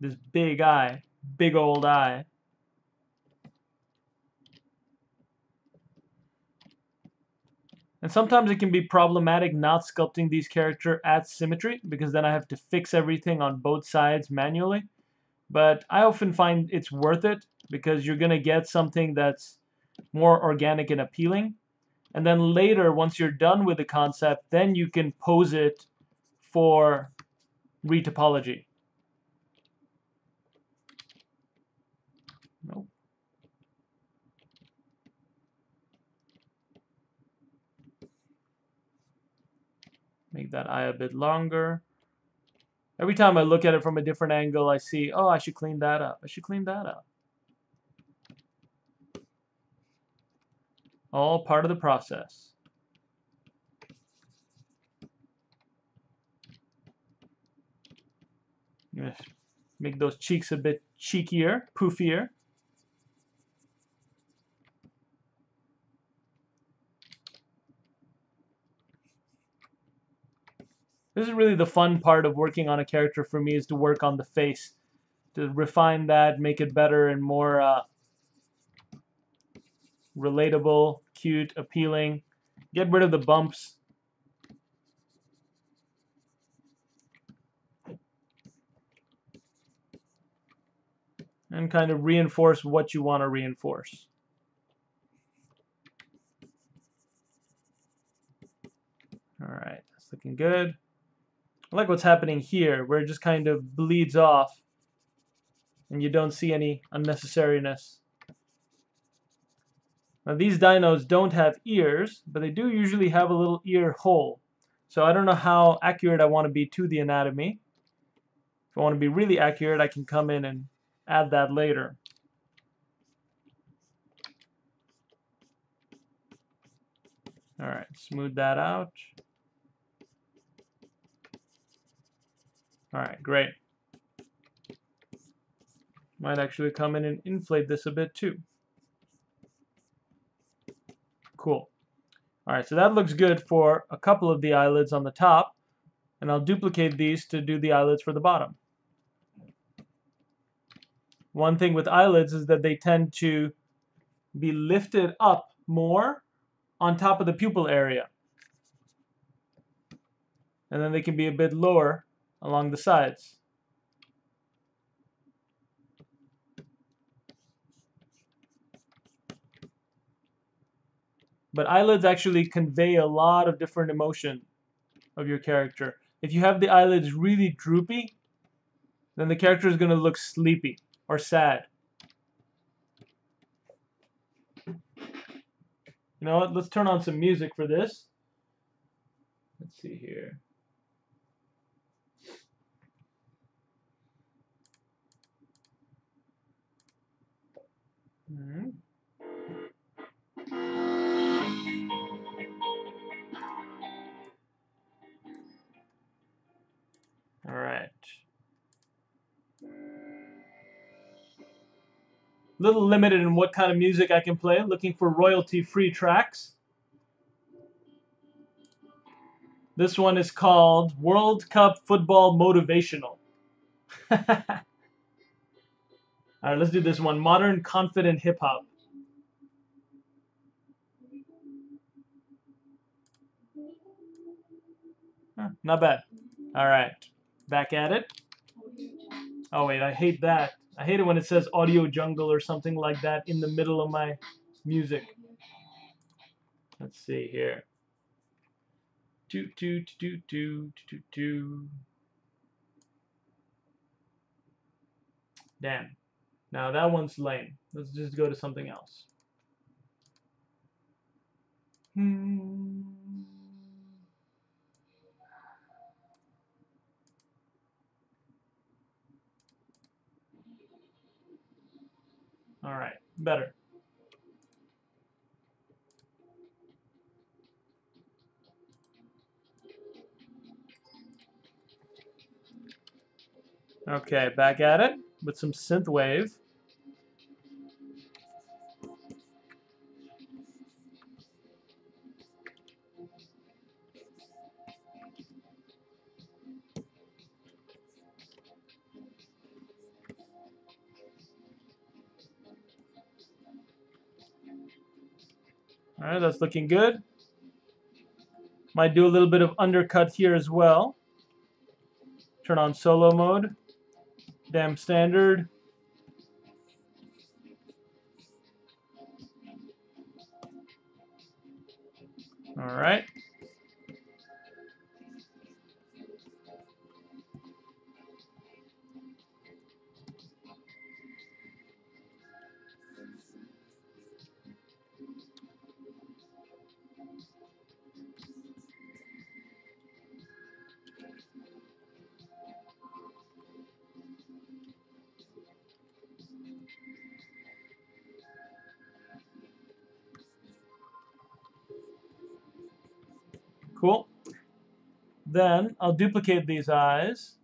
This big eye, big old eye. And sometimes it can be problematic not sculpting these character at symmetry because then I have to fix everything on both sides manually. But I often find it's worth it because you're going to get something that's more organic and appealing. And then later, once you're done with the concept, then you can pose it for retopology. Nope. Make that eye a bit longer. Every time I look at it from a different angle, I see, oh, I should clean that up. I should clean that up. All part of the process. Make those cheeks a bit cheekier, poofier. This is really the fun part of working on a character for me is to work on the face. To refine that, make it better and more uh, relatable, cute, appealing. Get rid of the bumps. And kind of reinforce what you want to reinforce. All right, that's looking good. I like what's happening here, where it just kind of bleeds off and you don't see any unnecessariness. Now these dinos don't have ears, but they do usually have a little ear hole. So I don't know how accurate I want to be to the anatomy. If I want to be really accurate, I can come in and add that later. All right, smooth that out. All right, great. Might actually come in and inflate this a bit too. Cool. All right, so that looks good for a couple of the eyelids on the top, and I'll duplicate these to do the eyelids for the bottom. One thing with eyelids is that they tend to be lifted up more on top of the pupil area. And then they can be a bit lower along the sides. But eyelids actually convey a lot of different emotion of your character. If you have the eyelids really droopy, then the character is going to look sleepy or sad. You know what? Let's turn on some music for this. Let's see here. Mm-hmm. All right. little limited in what kind of music I can play, looking for royalty-free tracks. This one is called World Cup Football Motivational. [LAUGHS] Alright, let's do this one. Modern Confident Hip Hop. Not bad. Alright, back at it. Oh wait, I hate that. I hate it when it says Audio Jungle or something like that in the middle of my music. Let's see here. Do do do do do do. Damn. Now that one's lame. Let's just go to something else. Hmm. All right, better. Okay, back at it with some synth All right, that's looking good. Might do a little bit of undercut here as well. Turn on solo mode. Dam Standard. All right. Cool. Then I'll duplicate these eyes.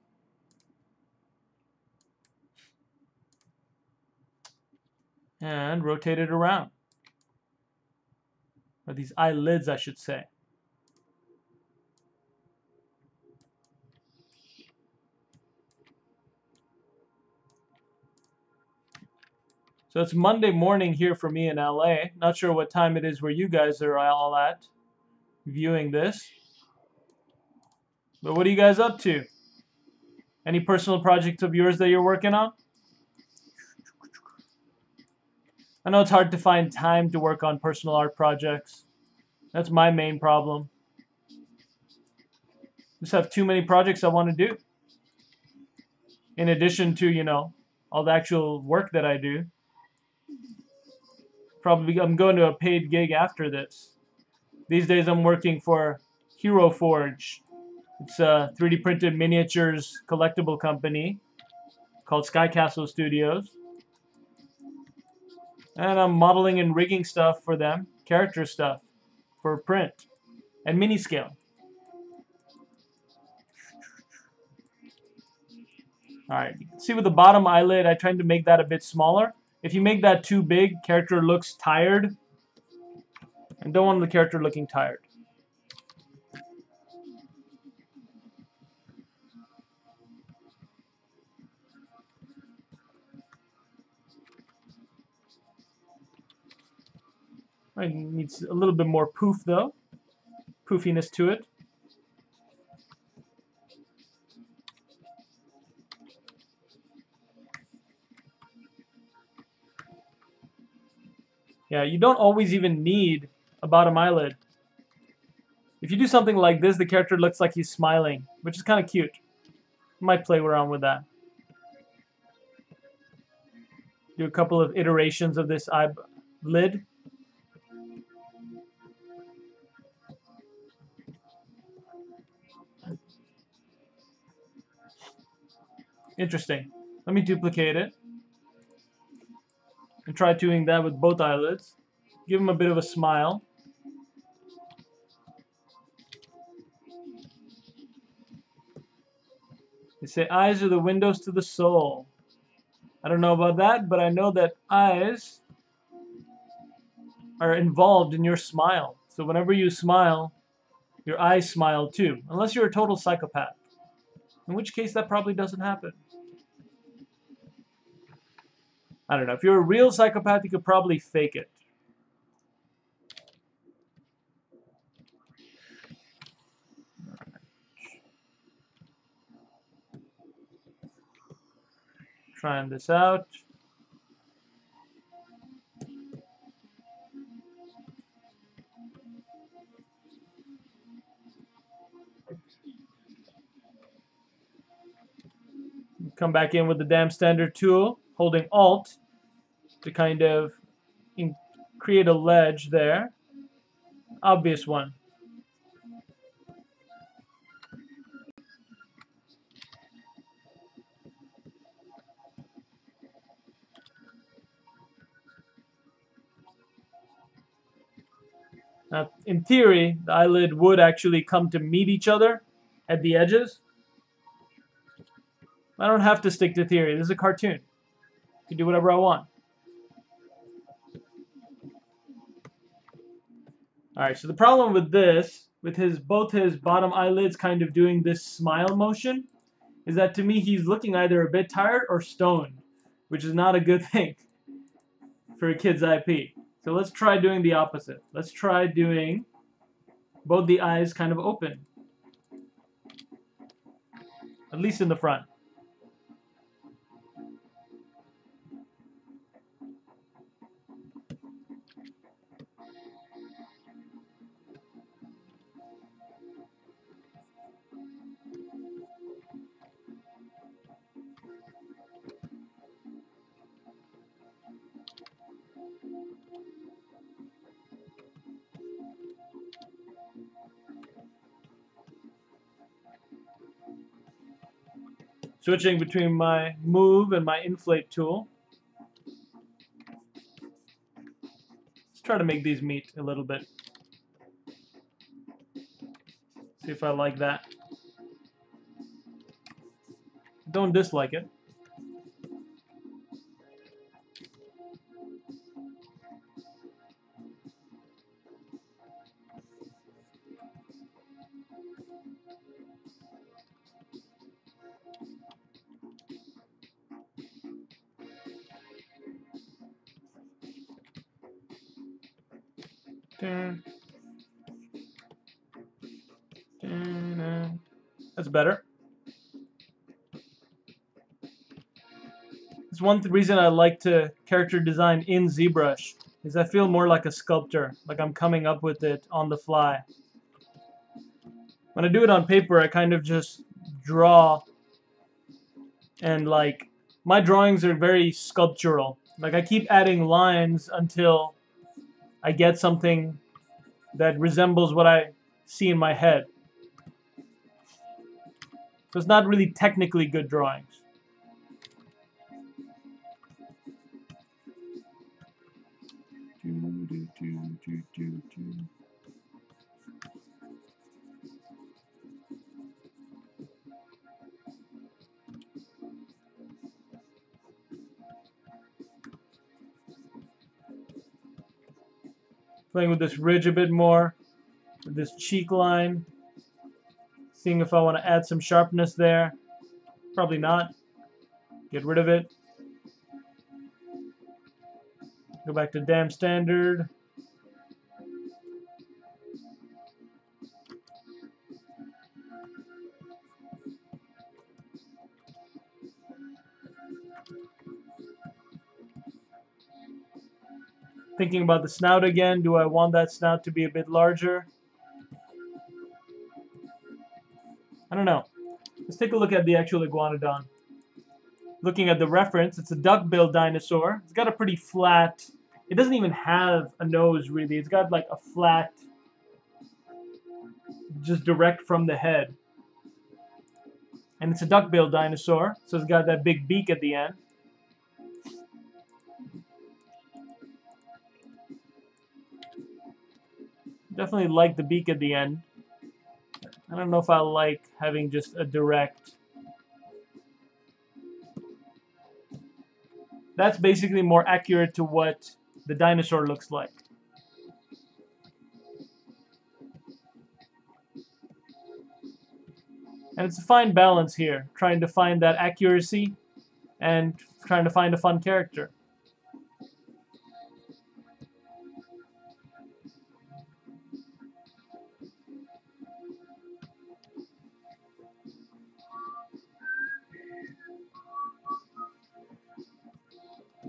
And rotate it around. Or these eyelids, I should say. So it's Monday morning here for me in LA. Not sure what time it is where you guys are all at viewing this. But what are you guys up to? Any personal projects of yours that you're working on? I know it's hard to find time to work on personal art projects. That's my main problem. Just have too many projects I want to do. In addition to, you know, all the actual work that I do. Probably I'm going to a paid gig after this. These days I'm working for Hero Forge. It's a 3D printed miniatures collectible company called Sky Castle Studios. And I'm modeling and rigging stuff for them, character stuff for print and mini scale. Alright, see with the bottom eyelid, I tried to make that a bit smaller. If you make that too big, character looks tired and don't want the character looking tired. It needs a little bit more poof though, poofiness to it. Yeah, you don't always even need a bottom eyelid. If you do something like this, the character looks like he's smiling, which is kind of cute. Might play around with that. Do a couple of iterations of this eyelid. Interesting. Let me duplicate it. And try doing that with both eyelids. Give him a bit of a smile. They say eyes are the windows to the soul. I don't know about that, but I know that eyes are involved in your smile. So whenever you smile, your eyes smile too, unless you're a total psychopath. In which case that probably doesn't happen. I don't know. If you're a real psychopath, you could probably fake it. Trying this out. Come back in with the dam standard tool, holding Alt to kind of create a ledge there. Obvious one. Now, in theory, the eyelid would actually come to meet each other at the edges. I don't have to stick to theory. This is a cartoon. I can do whatever I want. Alright, so the problem with this, with his both his bottom eyelids kind of doing this smile motion, is that to me he's looking either a bit tired or stoned, which is not a good [LAUGHS] thing for a kid's IP. So let's try doing the opposite. Let's try doing both the eyes kind of open. At least in the front. Switching between my move and my inflate tool. Let's try to make these meet a little bit. See if I like that. Don't dislike it. That's better. It's one reason I like to character design in ZBrush, is I feel more like a sculptor, like I'm coming up with it on the fly. When I do it on paper, I kind of just draw and like my drawings are very sculptural. Like I keep adding lines until I get something that resembles what I see in my head. So it's not really technically good drawings. Playing with this ridge a bit more, this cheek line. Seeing if I want to add some sharpness there. Probably not. Get rid of it. Go back to dam standard. Thinking about the snout again, do I want that snout to be a bit larger? I don't know. Let's take a look at the actual iguanodon. Looking at the reference, it's a duck-billed dinosaur. It's got a pretty flat... It doesn't even have a nose, really. It's got like a flat... Just direct from the head. And it's a duck-billed dinosaur, so it's got that big beak at the end. Definitely like the beak at the end. I don't know if I like having just a direct That's basically more accurate to what the dinosaur looks like. And it's a fine balance here, trying to find that accuracy and trying to find a fun character.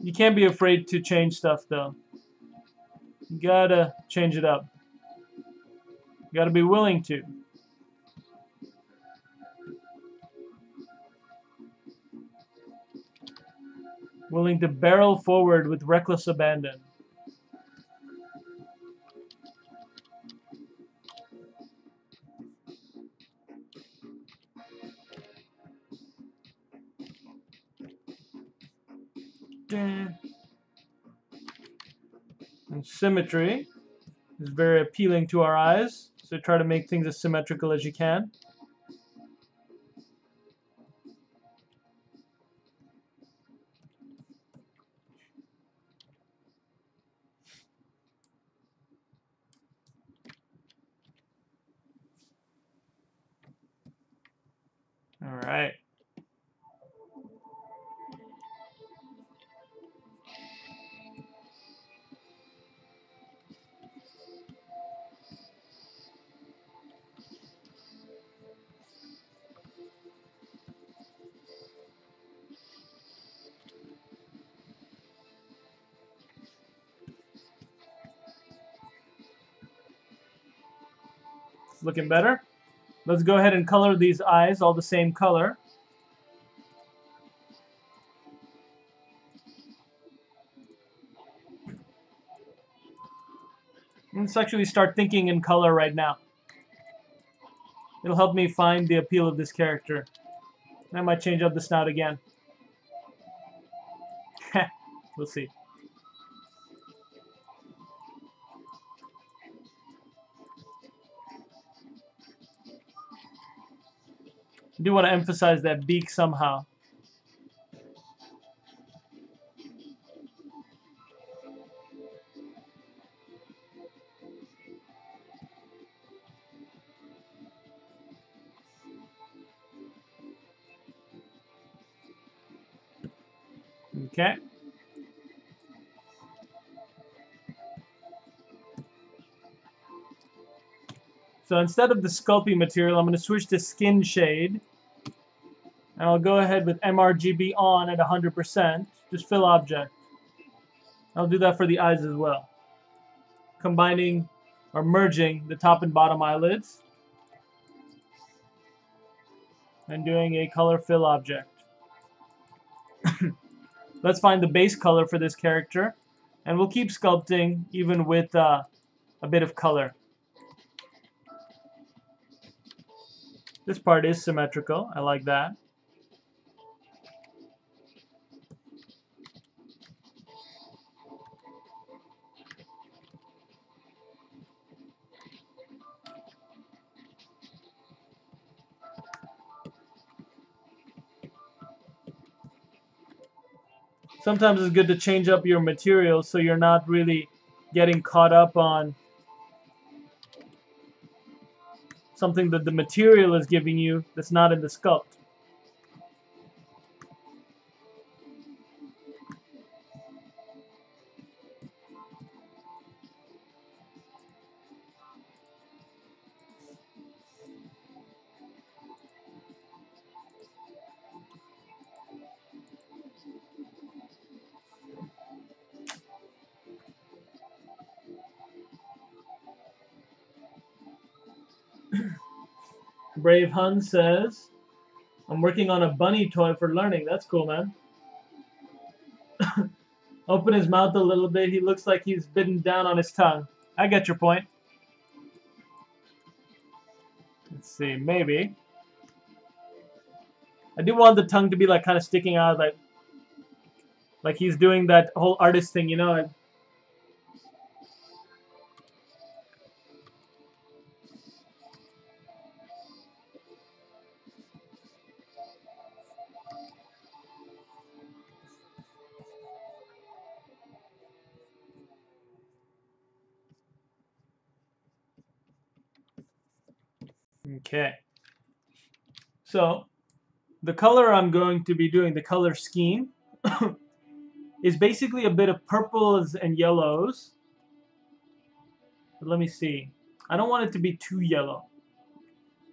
You can't be afraid to change stuff though. You gotta change it up. You gotta be willing to. willing to barrel forward with reckless abandon. And symmetry is very appealing to our eyes, so try to make things as symmetrical as you can. Looking better. Let's go ahead and color these eyes all the same color. Let's actually start thinking in color right now. It'll help me find the appeal of this character. I might change up the snout again. [LAUGHS] we'll see. I do want to emphasize that beak somehow. Okay. So instead of the Sculpey material, I'm going to switch to Skin Shade. And I'll go ahead with MRGB on at 100%, just fill object. I'll do that for the eyes as well. Combining or merging the top and bottom eyelids and doing a color fill object. [COUGHS] Let's find the base color for this character and we'll keep sculpting even with uh, a bit of color. This part is symmetrical. I like that. Sometimes it's good to change up your material so you're not really getting caught up on something that the material is giving you that's not in the sculpt. Brave Hun says, I'm working on a bunny toy for learning. That's cool, man. [LAUGHS] Open his mouth a little bit. He looks like he's bitten down on his tongue. I get your point. Let's see, maybe. I do want the tongue to be like kind of sticking out, like like he's doing that whole artist thing, you know. Okay. So, the color I'm going to be doing, the color scheme, [COUGHS] is basically a bit of purples and yellows. But let me see. I don't want it to be too yellow.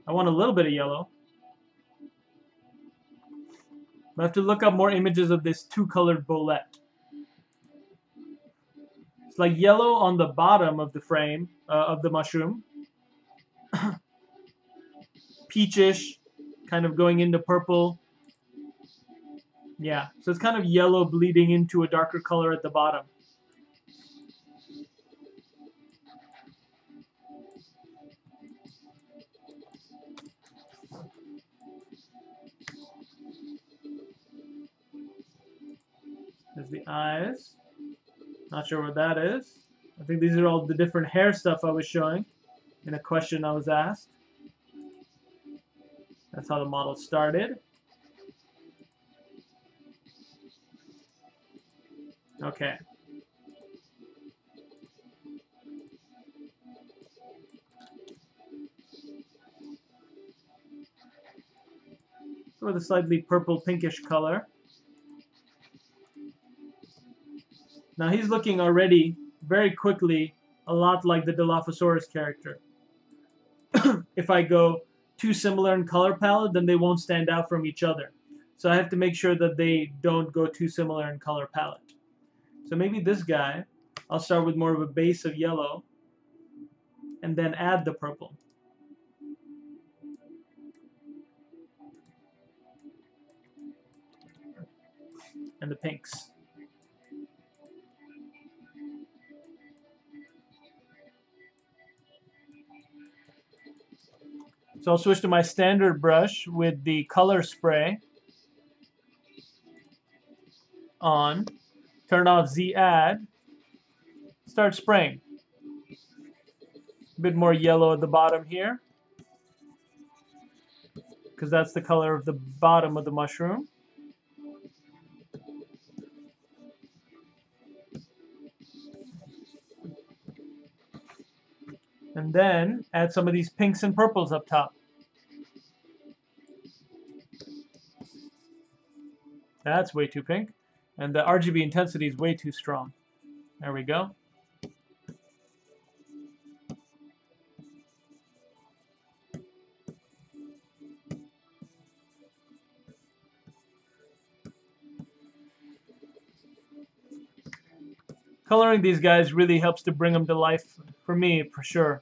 I want a little bit of yellow. I have to look up more images of this two-colored bolete. It's like yellow on the bottom of the frame, uh, of the mushroom. Peachish, kind of going into purple. Yeah, so it's kind of yellow bleeding into a darker color at the bottom. There's the eyes. Not sure what that is. I think these are all the different hair stuff I was showing in a question I was asked. That's how the model started. Okay. With a slightly purple pinkish color. Now he's looking already very quickly a lot like the Dilophosaurus character. [CLEARS THROAT] if I go too similar in color palette, then they won't stand out from each other. So I have to make sure that they don't go too similar in color palette. So maybe this guy, I'll start with more of a base of yellow and then add the purple. And the pinks. So I'll switch to my standard brush with the color spray on, turn off Z add, start spraying. A bit more yellow at the bottom here because that's the color of the bottom of the mushroom. And then add some of these pinks and purples up top. That's way too pink. And the RGB intensity is way too strong. There we go. Coloring these guys really helps to bring them to life for me, for sure.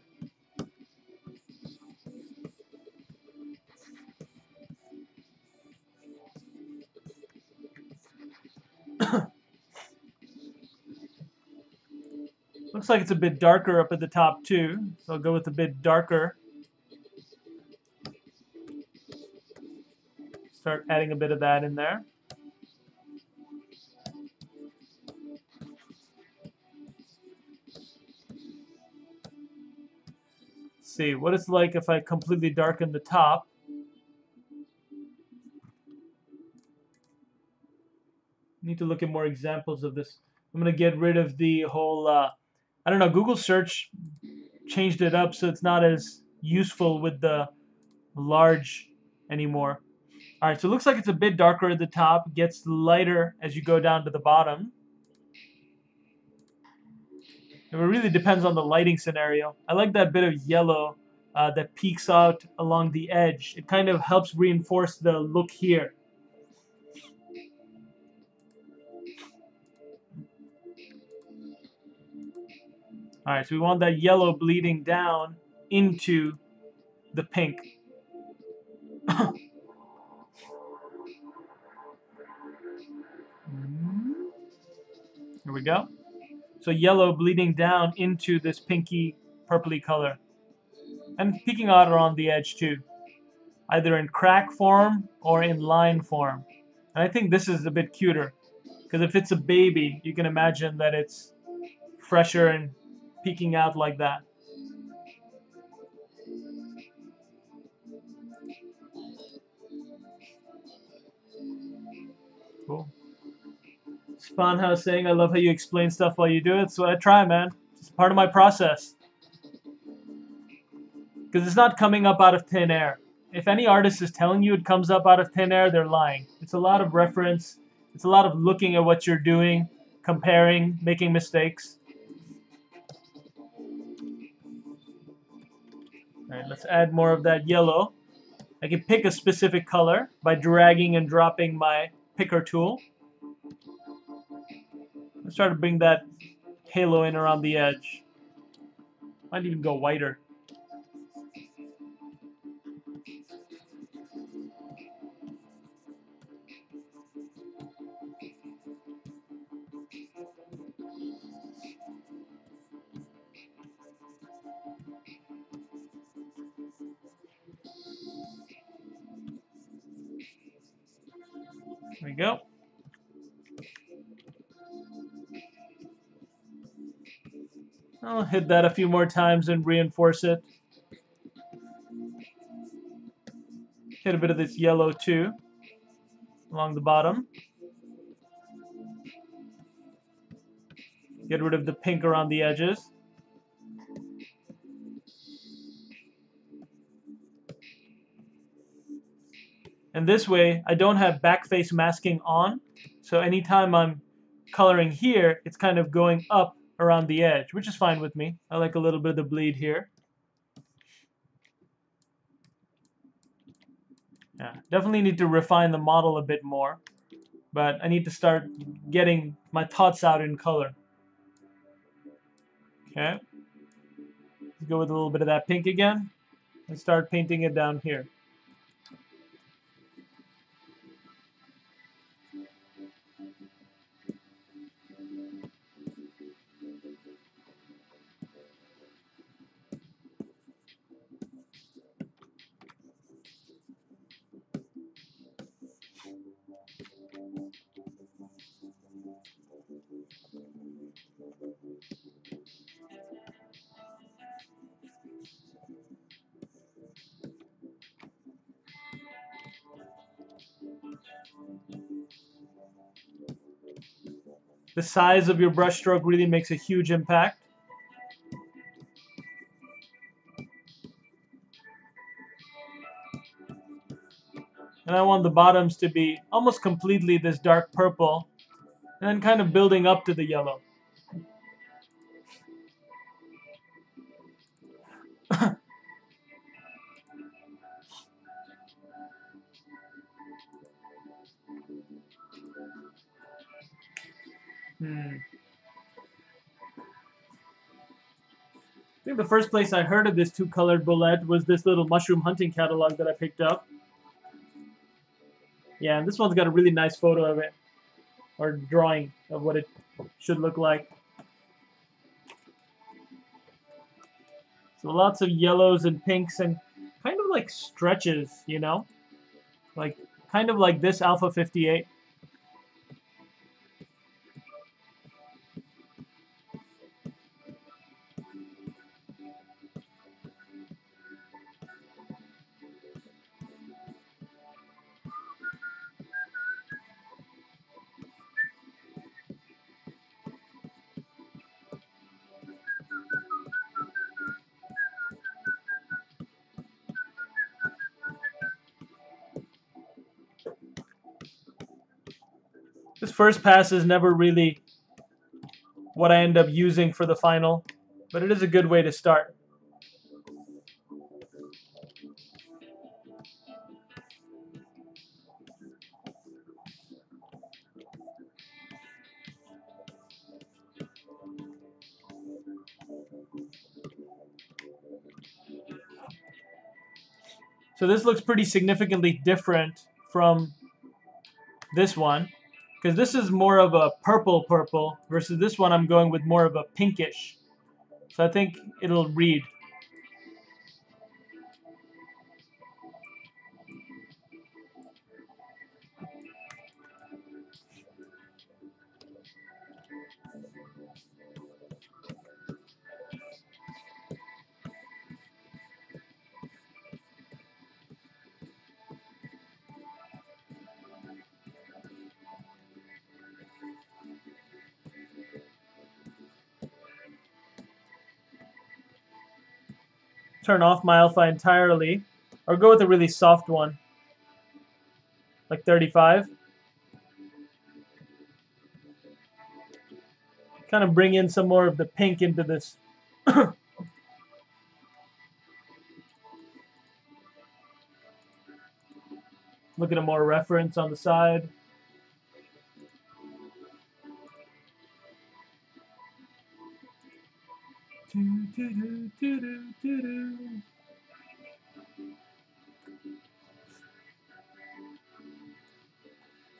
[COUGHS] Looks like it's a bit darker up at the top too, so I'll go with a bit darker. Start adding a bit of that in there. See what it's like if I completely darken the top. Need to look at more examples of this. I'm going to get rid of the whole uh, I don't know, Google search changed it up so it's not as useful with the large anymore. All right, so it looks like it's a bit darker at the top, gets lighter as you go down to the bottom. It really depends on the lighting scenario. I like that bit of yellow uh, that peeks out along the edge. It kind of helps reinforce the look here. Alright, so we want that yellow bleeding down into the pink. [LAUGHS] Here we go. So yellow bleeding down into this pinky purpley color. And peeking out around the edge too. Either in crack form or in line form. And I think this is a bit cuter. Because if it's a baby, you can imagine that it's fresher and peeking out like that. Cool. Spawnhouse saying, I love how you explain stuff while you do it. So I try, man. It's part of my process. Because it's not coming up out of thin air. If any artist is telling you it comes up out of thin air, they're lying. It's a lot of reference. It's a lot of looking at what you're doing, comparing, making mistakes. Alright, let's add more of that yellow. I can pick a specific color by dragging and dropping my picker tool. Let's try to bring that halo in around the edge. Might even go whiter. Hit that a few more times and reinforce it. Hit a bit of this yellow too, along the bottom. Get rid of the pink around the edges. And this way, I don't have backface masking on. So anytime I'm coloring here, it's kind of going up around the edge, which is fine with me. I like a little bit of the bleed here. Yeah, definitely need to refine the model a bit more. But I need to start getting my thoughts out in color. Okay. Let's go with a little bit of that pink again. And start painting it down here. The size of your brushstroke really makes a huge impact. And I want the bottoms to be almost completely this dark purple, and then kind of building up to the yellow. Hmm. I think the first place I heard of this two-colored bolete was this little mushroom hunting catalog that I picked up. Yeah, and this one's got a really nice photo of it, or drawing of what it should look like. So lots of yellows and pinks and kind of like stretches, you know? Like, kind of like this Alpha 58. First pass is never really what I end up using for the final, but it is a good way to start. So this looks pretty significantly different from this one. Because this is more of a purple purple versus this one I'm going with more of a pinkish. So I think it'll read. Turn off my alpha entirely or go with a really soft one. Like 35 kind of bring in some more of the pink into this. [COUGHS] Look at a more reference on the side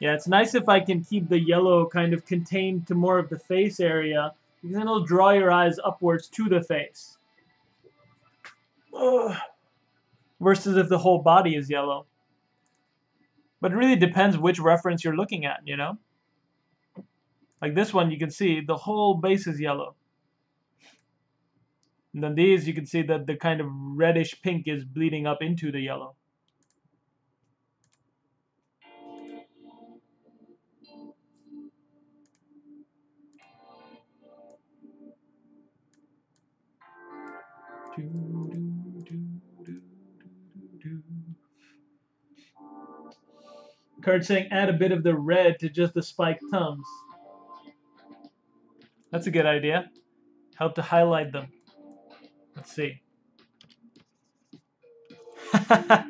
Yeah, it's nice if I can keep the yellow kind of contained to more of the face area, because then it'll draw your eyes upwards to the face. Ugh. Versus if the whole body is yellow. But it really depends which reference you're looking at, you know? Like this one, you can see the whole base is yellow. And then these, you can see that the kind of reddish pink is bleeding up into the yellow. Kurt saying add a bit of the red to just the spiked thumbs. That's a good idea. Help to highlight them. Let's see. [LAUGHS]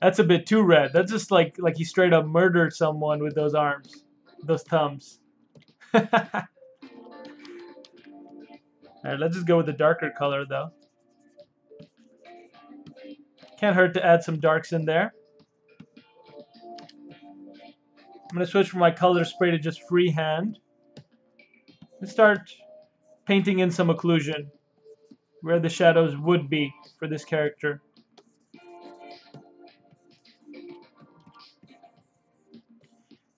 That's a bit too red. That's just like like he straight up murdered someone with those arms, those thumbs. [LAUGHS] Alright, let's just go with the darker color though. Can't hurt to add some darks in there. I'm going to switch from my color spray to just freehand. And start painting in some occlusion where the shadows would be for this character.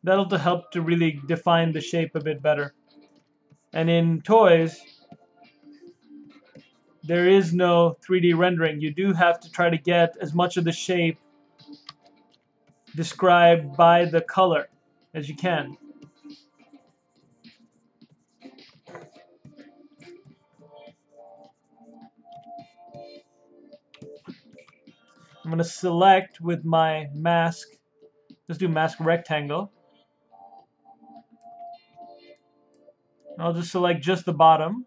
That'll to help to really define the shape a bit better. And in toys, there is no 3D rendering. You do have to try to get as much of the shape described by the color as you can. I'm going to select with my mask, let's do mask rectangle. I'll just select just the bottom.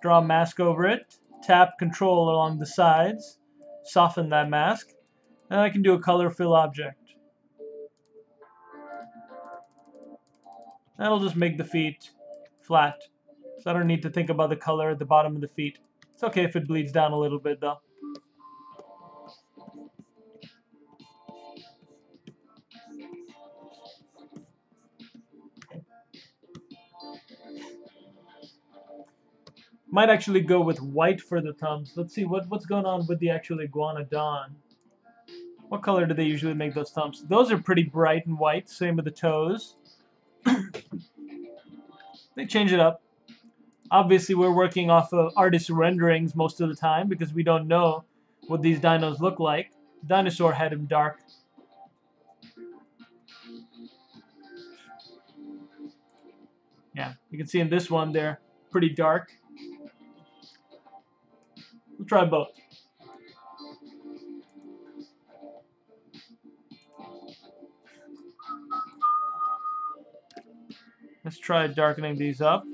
Draw a mask over it. Tap control along the sides. Soften that mask. And I can do a color fill object. That'll just make the feet flat. So I don't need to think about the color at the bottom of the feet. It's okay if it bleeds down a little bit though. Might actually go with white for the thumbs. Let's see what, what's going on with the actual Iguanodon. What color do they usually make those thumbs? Those are pretty bright and white. Same with the toes. [COUGHS] they change it up. Obviously, we're working off of artist renderings most of the time because we don't know what these dinos look like. Dinosaur had him dark. Yeah, you can see in this one they're pretty dark. We'll try both. Let's try darkening these up.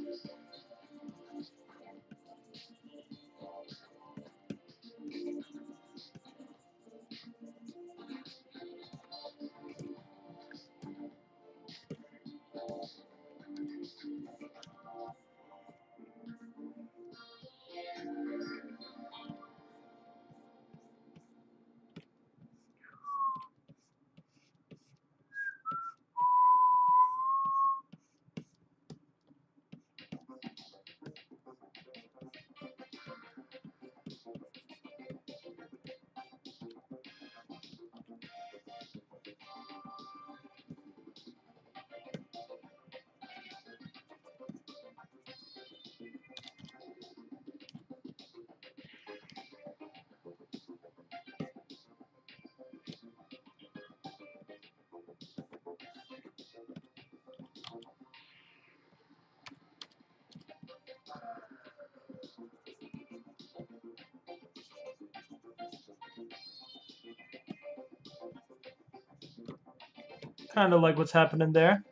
Kind of like what's happening there.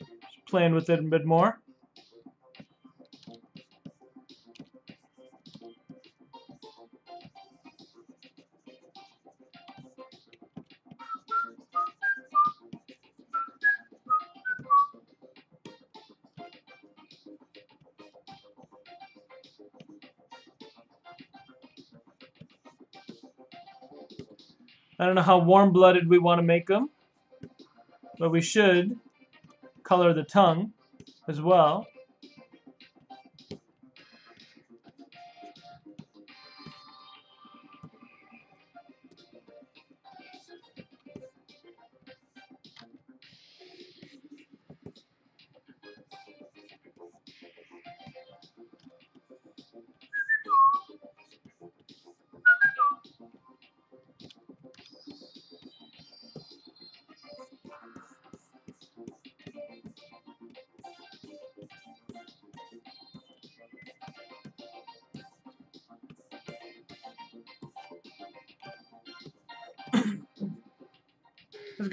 Just playing with it a bit more. I don't know how warm-blooded we want to make them, but we should color the tongue as well.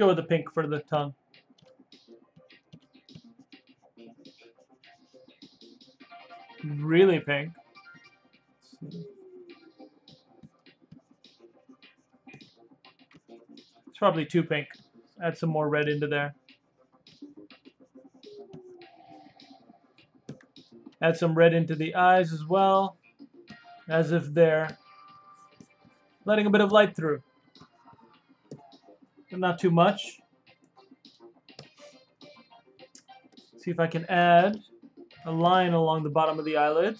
Go with the pink for the tongue. Really pink. It's probably too pink. Add some more red into there. Add some red into the eyes as well, as if they're letting a bit of light through but not too much. See if I can add a line along the bottom of the eyelid.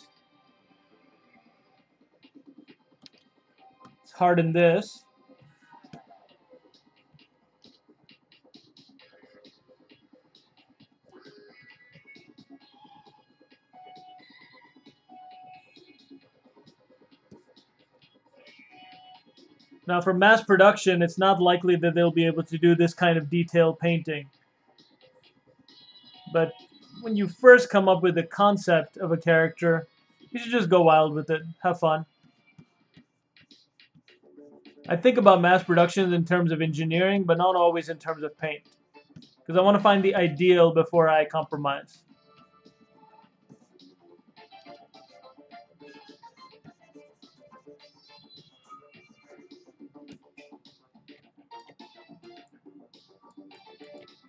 Let's harden this. Now for mass production, it's not likely that they'll be able to do this kind of detailed painting. But when you first come up with the concept of a character, you should just go wild with it. Have fun. I think about mass production in terms of engineering, but not always in terms of paint. Because I want to find the ideal before I compromise.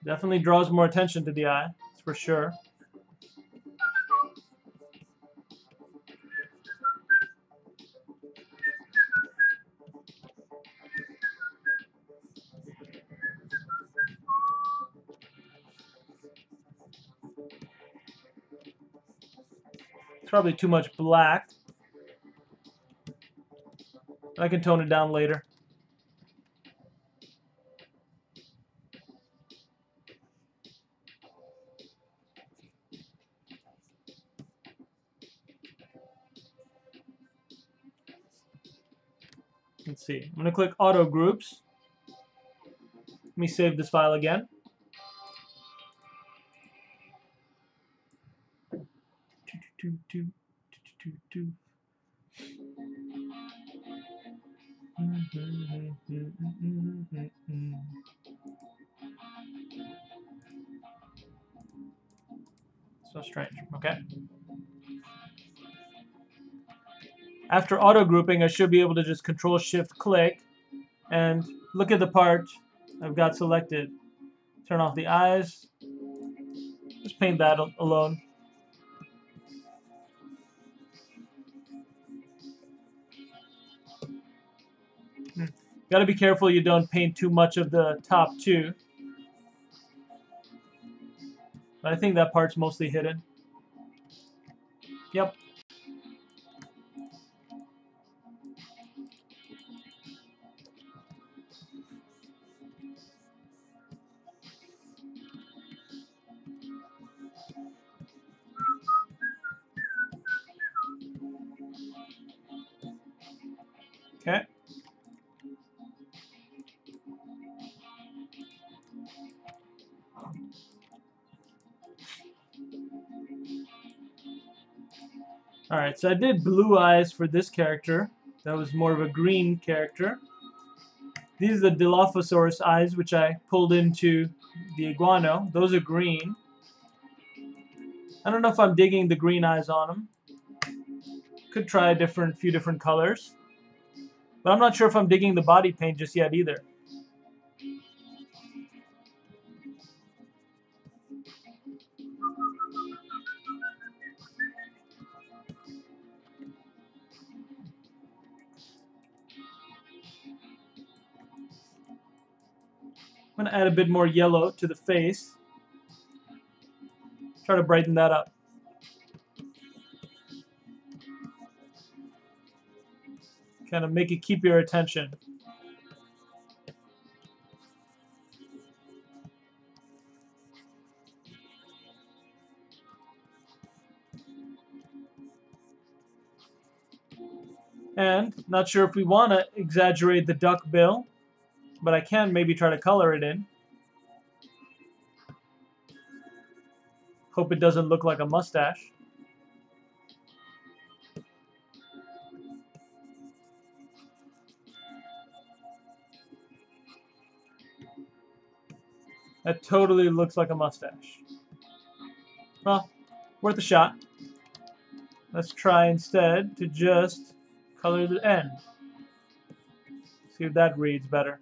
Definitely draws more attention to the eye, for sure. It's probably too much black. I can tone it down later. See. I'm going to click Auto Groups. Let me save this file again. So strange. Okay. After auto grouping, I should be able to just control shift click and look at the part I've got selected. Turn off the eyes. Just paint that alone. Hmm. Got to be careful you don't paint too much of the top too. But I think that part's mostly hidden. Yep, Alright, so I did blue eyes for this character. That was more of a green character. These are the Dilophosaurus eyes, which I pulled into the iguano. Those are green. I don't know if I'm digging the green eyes on them. Could try a different, few different colors. But I'm not sure if I'm digging the body paint just yet either. I'm going to add a bit more yellow to the face. Try to brighten that up. Kind of make it keep your attention. And not sure if we want to exaggerate the duck bill but I can maybe try to color it in. Hope it doesn't look like a mustache. That totally looks like a mustache. Well, worth a shot. Let's try instead to just color the end. See if that reads better.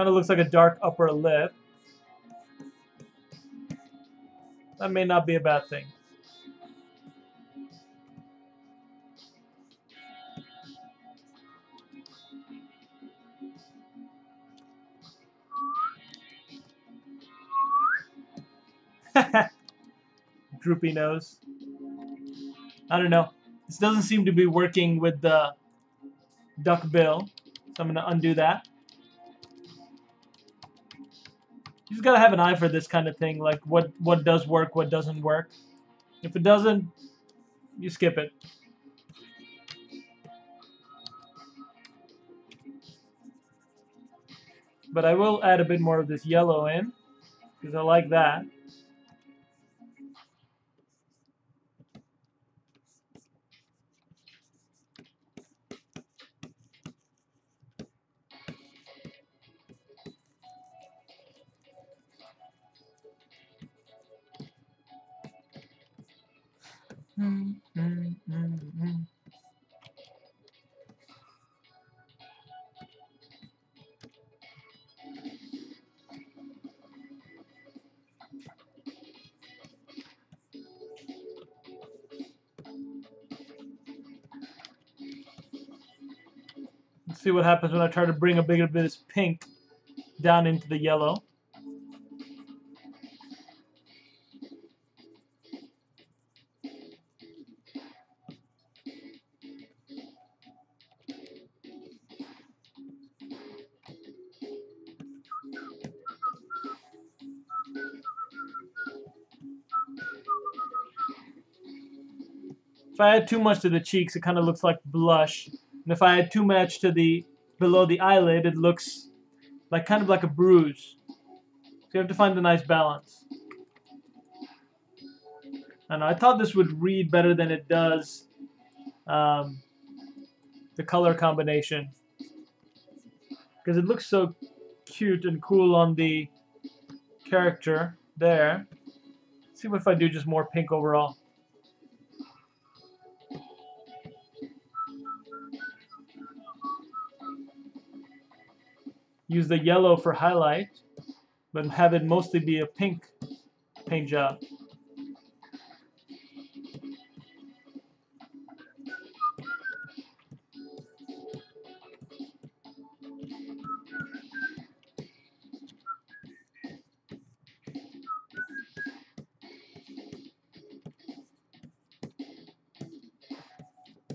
Kind of looks like a dark upper lip. That may not be a bad thing. [LAUGHS] Droopy nose. I don't know. This doesn't seem to be working with the duck bill. So I'm going to undo that. You just gotta have an eye for this kind of thing, like what what does work, what doesn't work. If it doesn't, you skip it. But I will add a bit more of this yellow in, because I like that. See what happens when I try to bring a bigger bit of pink down into the yellow. If I add too much to the cheeks, it kind of looks like blush. And if I add too much to the below the eyelid, it looks like kind of like a bruise. So you have to find a nice balance. And I thought this would read better than it does. Um, the color combination. Because it looks so cute and cool on the character there. Let's see what if I do just more pink overall. Use the yellow for highlight, but have it mostly be a pink paint job.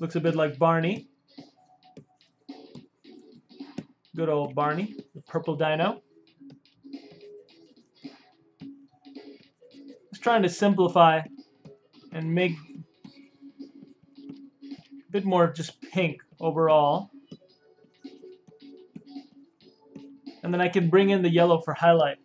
Looks a bit like Barney. Good old Barney purple dino. Just trying to simplify and make a bit more just pink overall. And then I can bring in the yellow for highlight.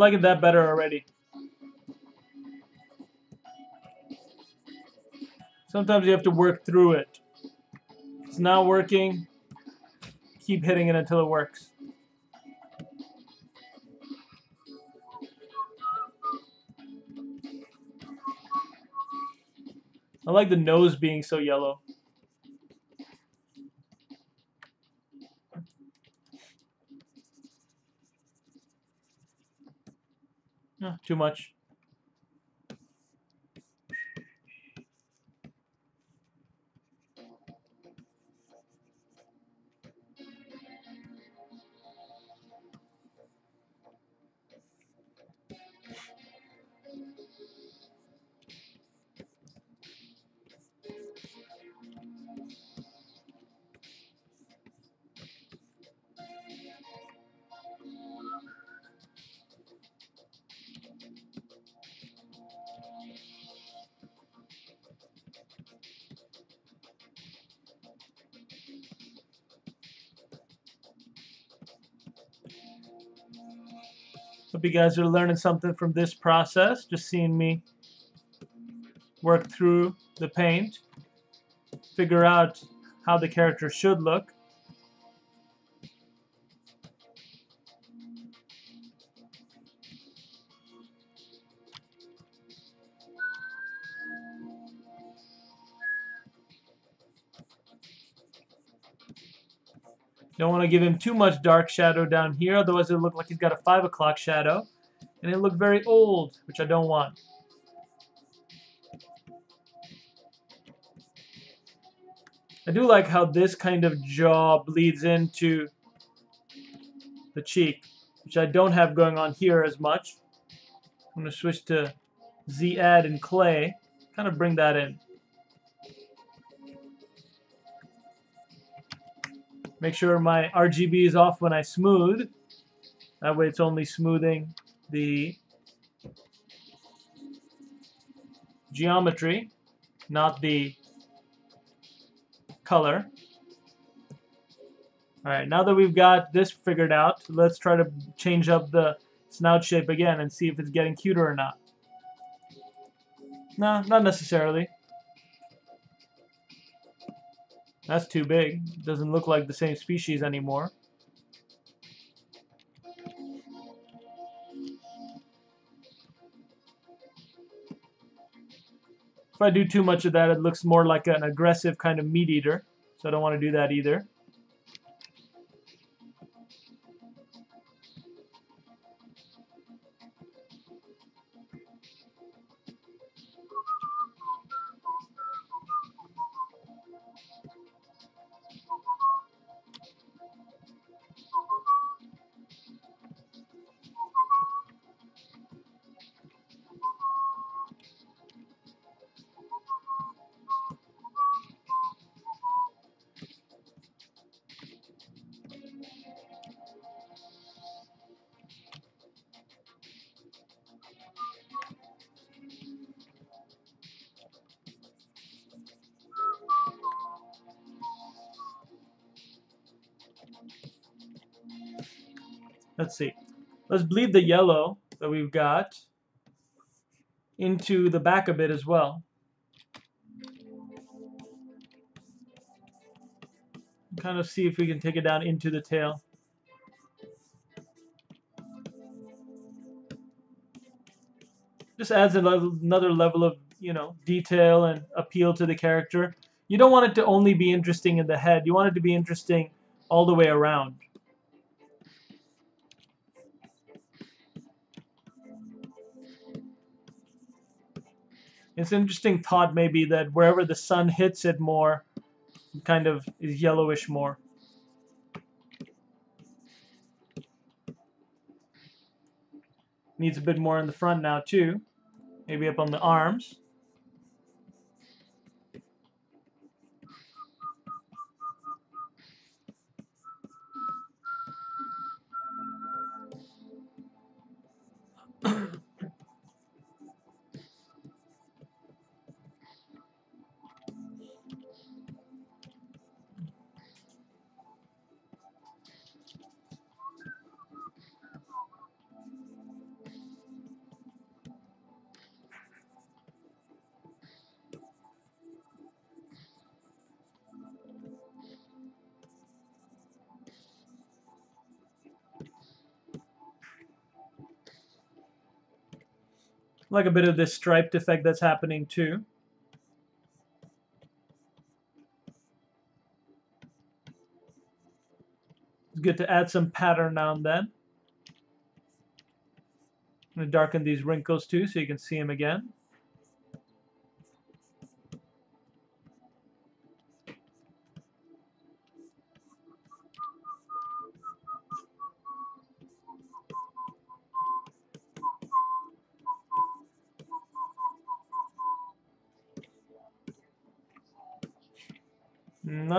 Liking that better already. Sometimes you have to work through it. It's not working. Keep hitting it until it works. I like the nose being so yellow. No, too much. Hope you guys are learning something from this process, just seeing me work through the paint, figure out how the character should look. Give him too much dark shadow down here, otherwise it'll look like he's got a 5 o'clock shadow. And it'll look very old, which I don't want. I do like how this kind of jaw bleeds into the cheek, which I don't have going on here as much. I'm going to switch to Z-Add and Clay, kind of bring that in. Make sure my RGB is off when I smooth. That way it's only smoothing the geometry, not the color. Alright, now that we've got this figured out, let's try to change up the snout shape again and see if it's getting cuter or not. No, not necessarily. That's too big. Doesn't look like the same species anymore. If I do too much of that, it looks more like an aggressive kind of meat eater. So I don't want to do that either. Let's bleed the yellow that we've got into the back a bit as well. Kind of see if we can take it down into the tail. Just adds another level of, you know, detail and appeal to the character. You don't want it to only be interesting in the head. You want it to be interesting all the way around. It's an interesting thought maybe that wherever the sun hits it more, it kind of is yellowish more. Needs a bit more in the front now too. Maybe up on the arms. Like a bit of this striped effect that's happening too. It's good to add some pattern now and then. I'm going to darken these wrinkles too so you can see them again.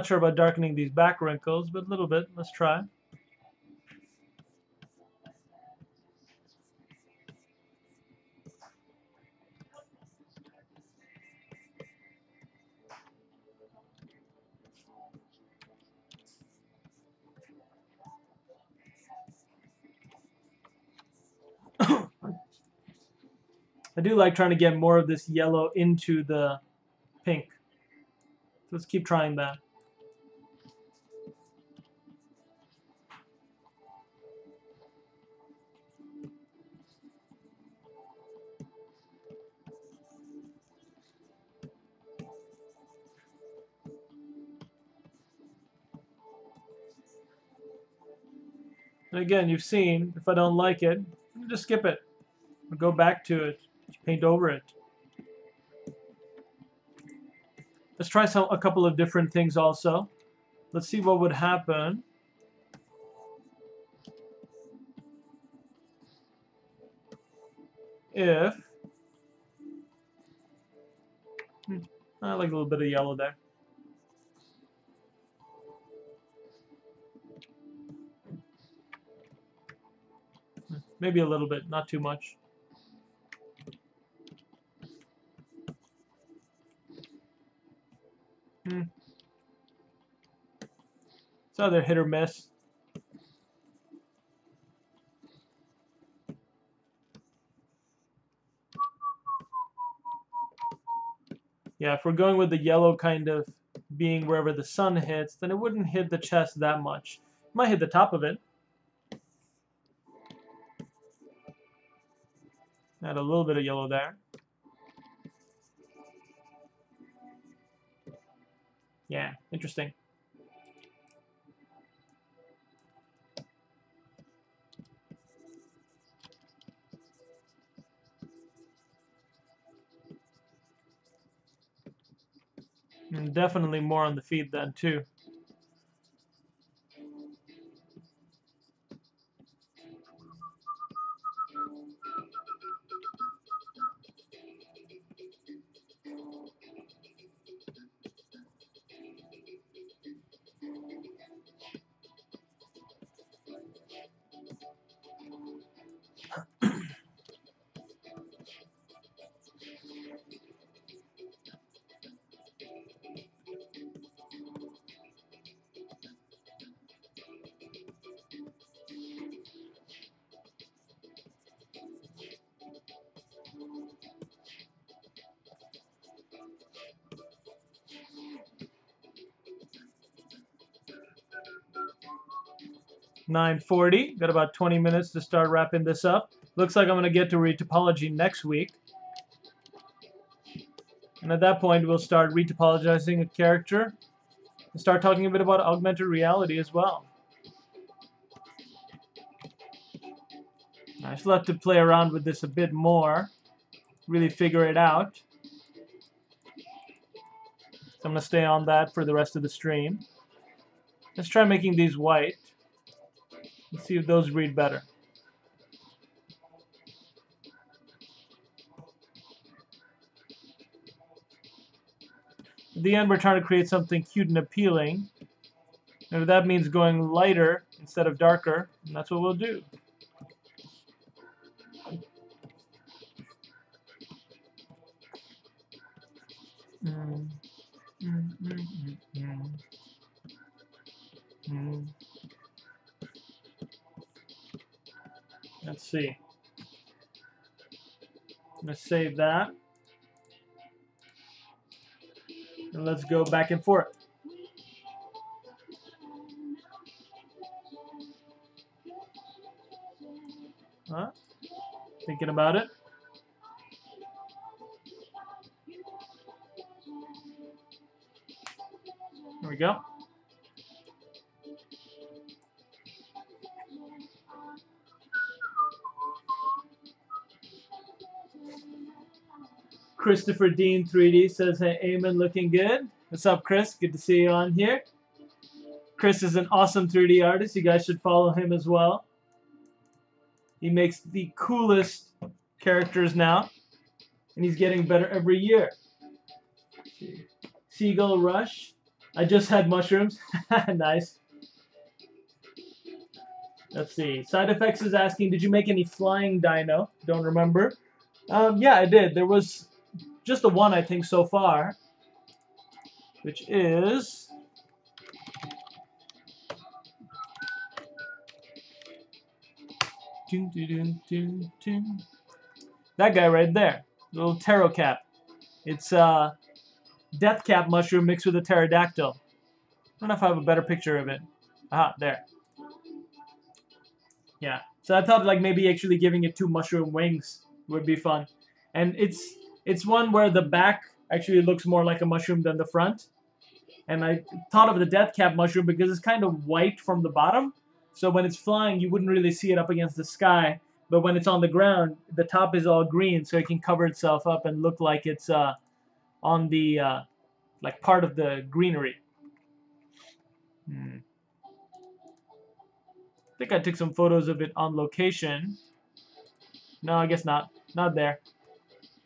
Not sure about darkening these back wrinkles, but a little bit. Let's try. [COUGHS] I do like trying to get more of this yellow into the pink. Let's keep trying that. And again, you've seen, if I don't like it, just skip it. Or go back to it. Paint over it. Let's try some a couple of different things also. Let's see what would happen. If hmm, I like a little bit of yellow there. Maybe a little bit, not too much. Hmm. It's either hit or miss. Yeah, if we're going with the yellow kind of being wherever the sun hits, then it wouldn't hit the chest that much. It might hit the top of it. Add a little bit of yellow there. Yeah, interesting. And definitely more on the feed then too. Nine forty. Got about twenty minutes to start wrapping this up. Looks like I'm going to get to retopology next week. And at that point, we'll start retopologizing a character and start talking a bit about augmented reality as well. I still have to play around with this a bit more, really figure it out. So I'm going to stay on that for the rest of the stream. Let's try making these white. Let's see if those read better. At the end, we're trying to create something cute and appealing. And that means going lighter instead of darker, that's what we'll do. see. I'm going to save that. And let's go back and forth. Huh? Thinking about it. There we go. Christopher Dean 3D says, hey, Aiman, looking good. What's up, Chris? Good to see you on here. Chris is an awesome 3D artist. You guys should follow him as well. He makes the coolest characters now, and he's getting better every year. Seagull Rush. I just had mushrooms. [LAUGHS] nice. Let's see. Side Effects is asking, did you make any flying dino? Don't remember. Um, yeah, I did. There was just the one, I think, so far, which is... That guy right there, little tarot cap. It's uh, death cap mushroom mixed with a pterodactyl. I don't know if I have a better picture of it. Aha, there. Yeah. So I thought like maybe actually giving it two mushroom wings would be fun. And it's it's one where the back actually looks more like a mushroom than the front. And I thought of the death cap mushroom because it's kind of white from the bottom. So when it's flying, you wouldn't really see it up against the sky. But when it's on the ground, the top is all green, so it can cover itself up and look like it's uh, on the uh, like part of the greenery. Hmm. I think I took some photos of it on location. No, I guess not. Not there.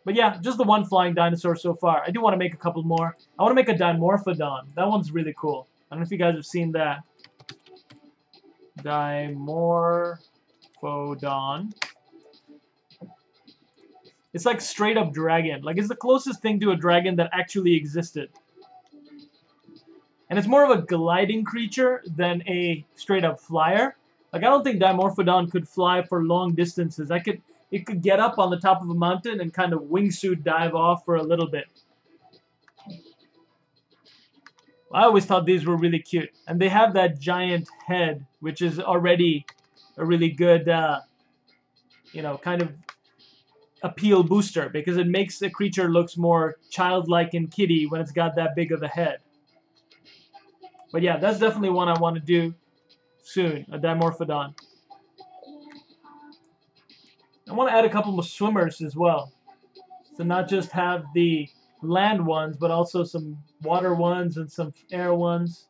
But yeah, just the one flying dinosaur so far. I do want to make a couple more. I want to make a Dimorphodon. That one's really cool. I don't know if you guys have seen that. Dimorphodon. It's like straight up dragon. Like it's the closest thing to a dragon that actually existed. And it's more of a gliding creature than a straight up flyer. Like I don't think Dimorphodon could fly for long distances. I could it could get up on the top of a mountain and kind of wingsuit dive off for a little bit. I always thought these were really cute. And they have that giant head, which is already a really good, uh, you know, kind of appeal booster because it makes the creature looks more childlike and kitty when it's got that big of a head. But yeah, that's definitely one I want to do soon, a Dimorphodon. I want to add a couple of swimmers as well. So not just have the land ones, but also some water ones and some air ones.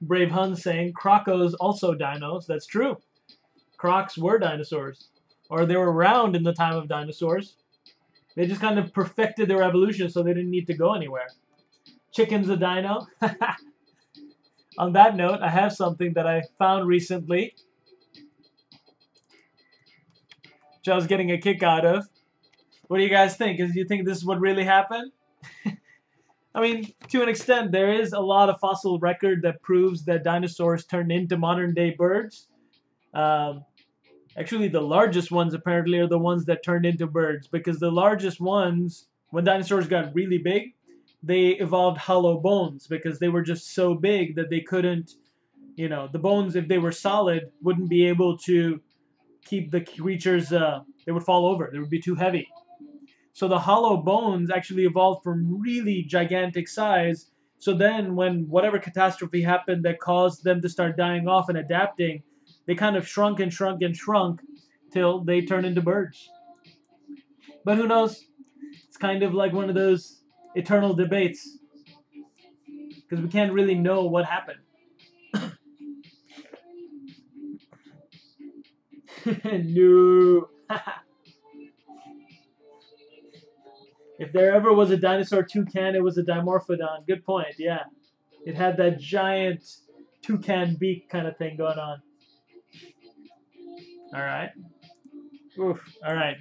Brave Hun saying, Crocos also dinos. That's true. Crocs were dinosaurs. Or they were around in the time of dinosaurs. They just kind of perfected their evolution so they didn't need to go anywhere. Chicken's a dino. [LAUGHS] On that note, I have something that I found recently, which I was getting a kick out of. What do you guys think? Do you think this is what really happened? [LAUGHS] I mean, to an extent, there is a lot of fossil record that proves that dinosaurs turned into modern-day birds. Um, Actually, the largest ones apparently are the ones that turned into birds because the largest ones, when dinosaurs got really big, they evolved hollow bones because they were just so big that they couldn't, you know, the bones, if they were solid, wouldn't be able to keep the creatures, uh, they would fall over. They would be too heavy. So the hollow bones actually evolved from really gigantic size. So then when whatever catastrophe happened that caused them to start dying off and adapting, they kind of shrunk and shrunk and shrunk till they turned into birds. But who knows? It's kind of like one of those eternal debates because we can't really know what happened. [LAUGHS] no. [LAUGHS] if there ever was a dinosaur toucan, it was a Dimorphodon. Good point, yeah. It had that giant toucan beak kind of thing going on. All right. Oof. All right.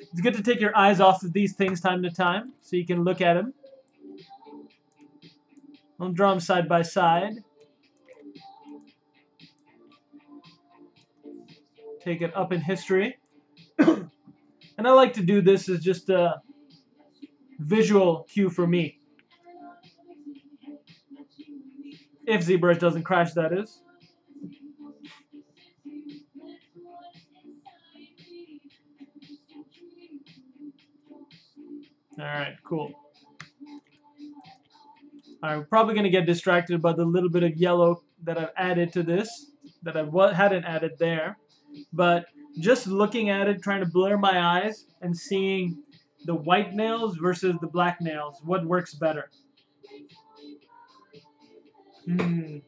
It's good to take your eyes off of these things time to time so you can look at them. I'll draw them side by side. Take it up in history. [COUGHS] and I like to do this as just a visual cue for me. If ZBrush doesn't crash, that is. Alright, cool. Alright, we're probably going to get distracted by the little bit of yellow that I've added to this, that I hadn't added there. But just looking at it, trying to blur my eyes, and seeing the white nails versus the black nails, what works better? Hmm.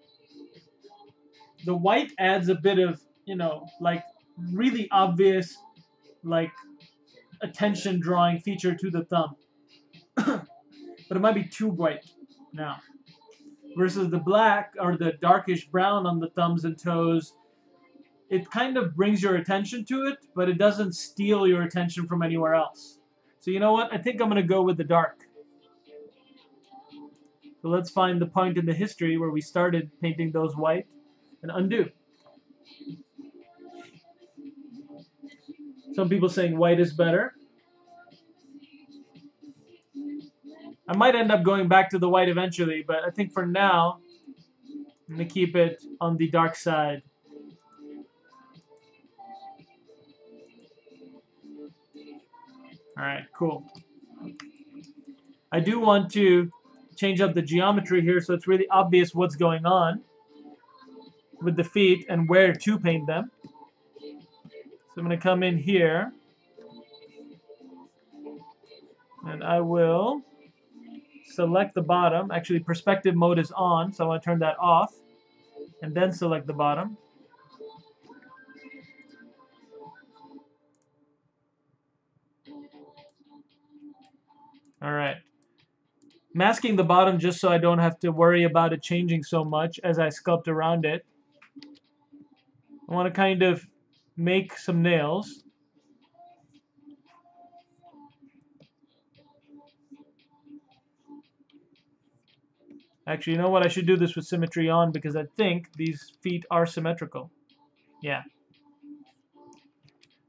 The white adds a bit of, you know, like really obvious, like attention drawing feature to the thumb. [COUGHS] but it might be too white now. Versus the black or the darkish brown on the thumbs and toes, it kind of brings your attention to it, but it doesn't steal your attention from anywhere else. So you know what? I think I'm going to go with the dark. So let's find the point in the history where we started painting those white and undo. Some people saying white is better. I might end up going back to the white eventually, but I think for now, I'm going to keep it on the dark side. Alright, cool. I do want to change up the geometry here so it's really obvious what's going on with the feet and where to paint them. So I'm going to come in here and I will select the bottom. Actually, perspective mode is on, so I want to turn that off and then select the bottom. Alright. Masking the bottom just so I don't have to worry about it changing so much as I sculpt around it. I want to kind of make some nails. Actually, you know what? I should do this with symmetry on because I think these feet are symmetrical. Yeah.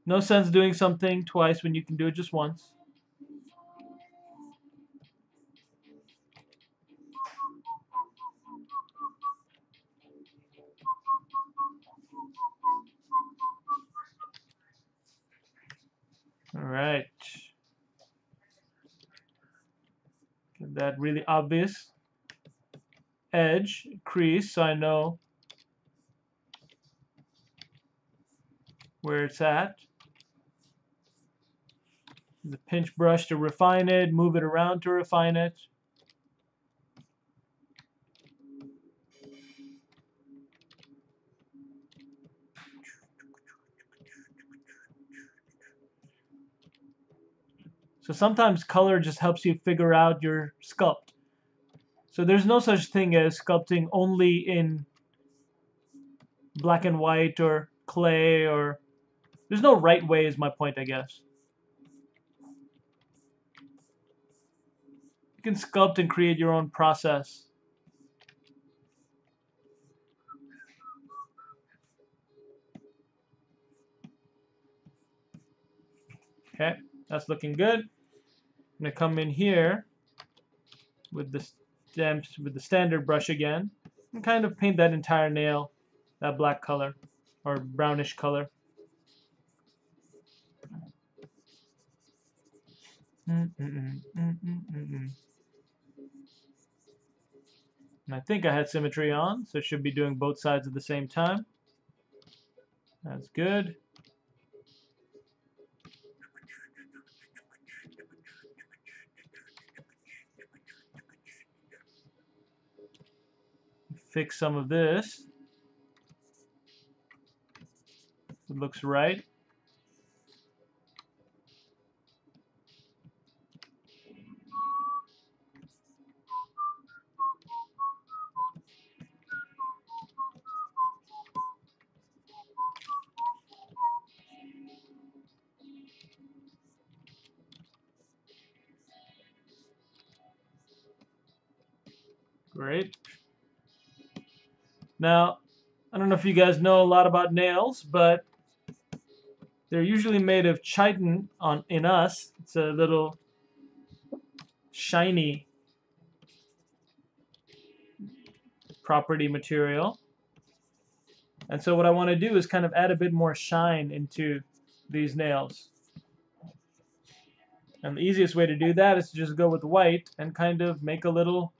No sense doing something twice when you can do it just once. All right. That really obvious edge crease so I know where it's at. The pinch brush to refine it, move it around to refine it. So sometimes color just helps you figure out your sculpt. So there's no such thing as sculpting only in black and white or clay or there's no right way is my point I guess. You can sculpt and create your own process. Okay, that's looking good. I'm gonna come in here with the stamps with the standard brush again and kind of paint that entire nail that black color or brownish color. And I think I had symmetry on, so it should be doing both sides at the same time. That's good. Fix some of this. It looks right. Great. Now, I don't know if you guys know a lot about nails, but they're usually made of chitin on in us. It's a little shiny property material. And so what I want to do is kind of add a bit more shine into these nails. And the easiest way to do that is to just go with white and kind of make a little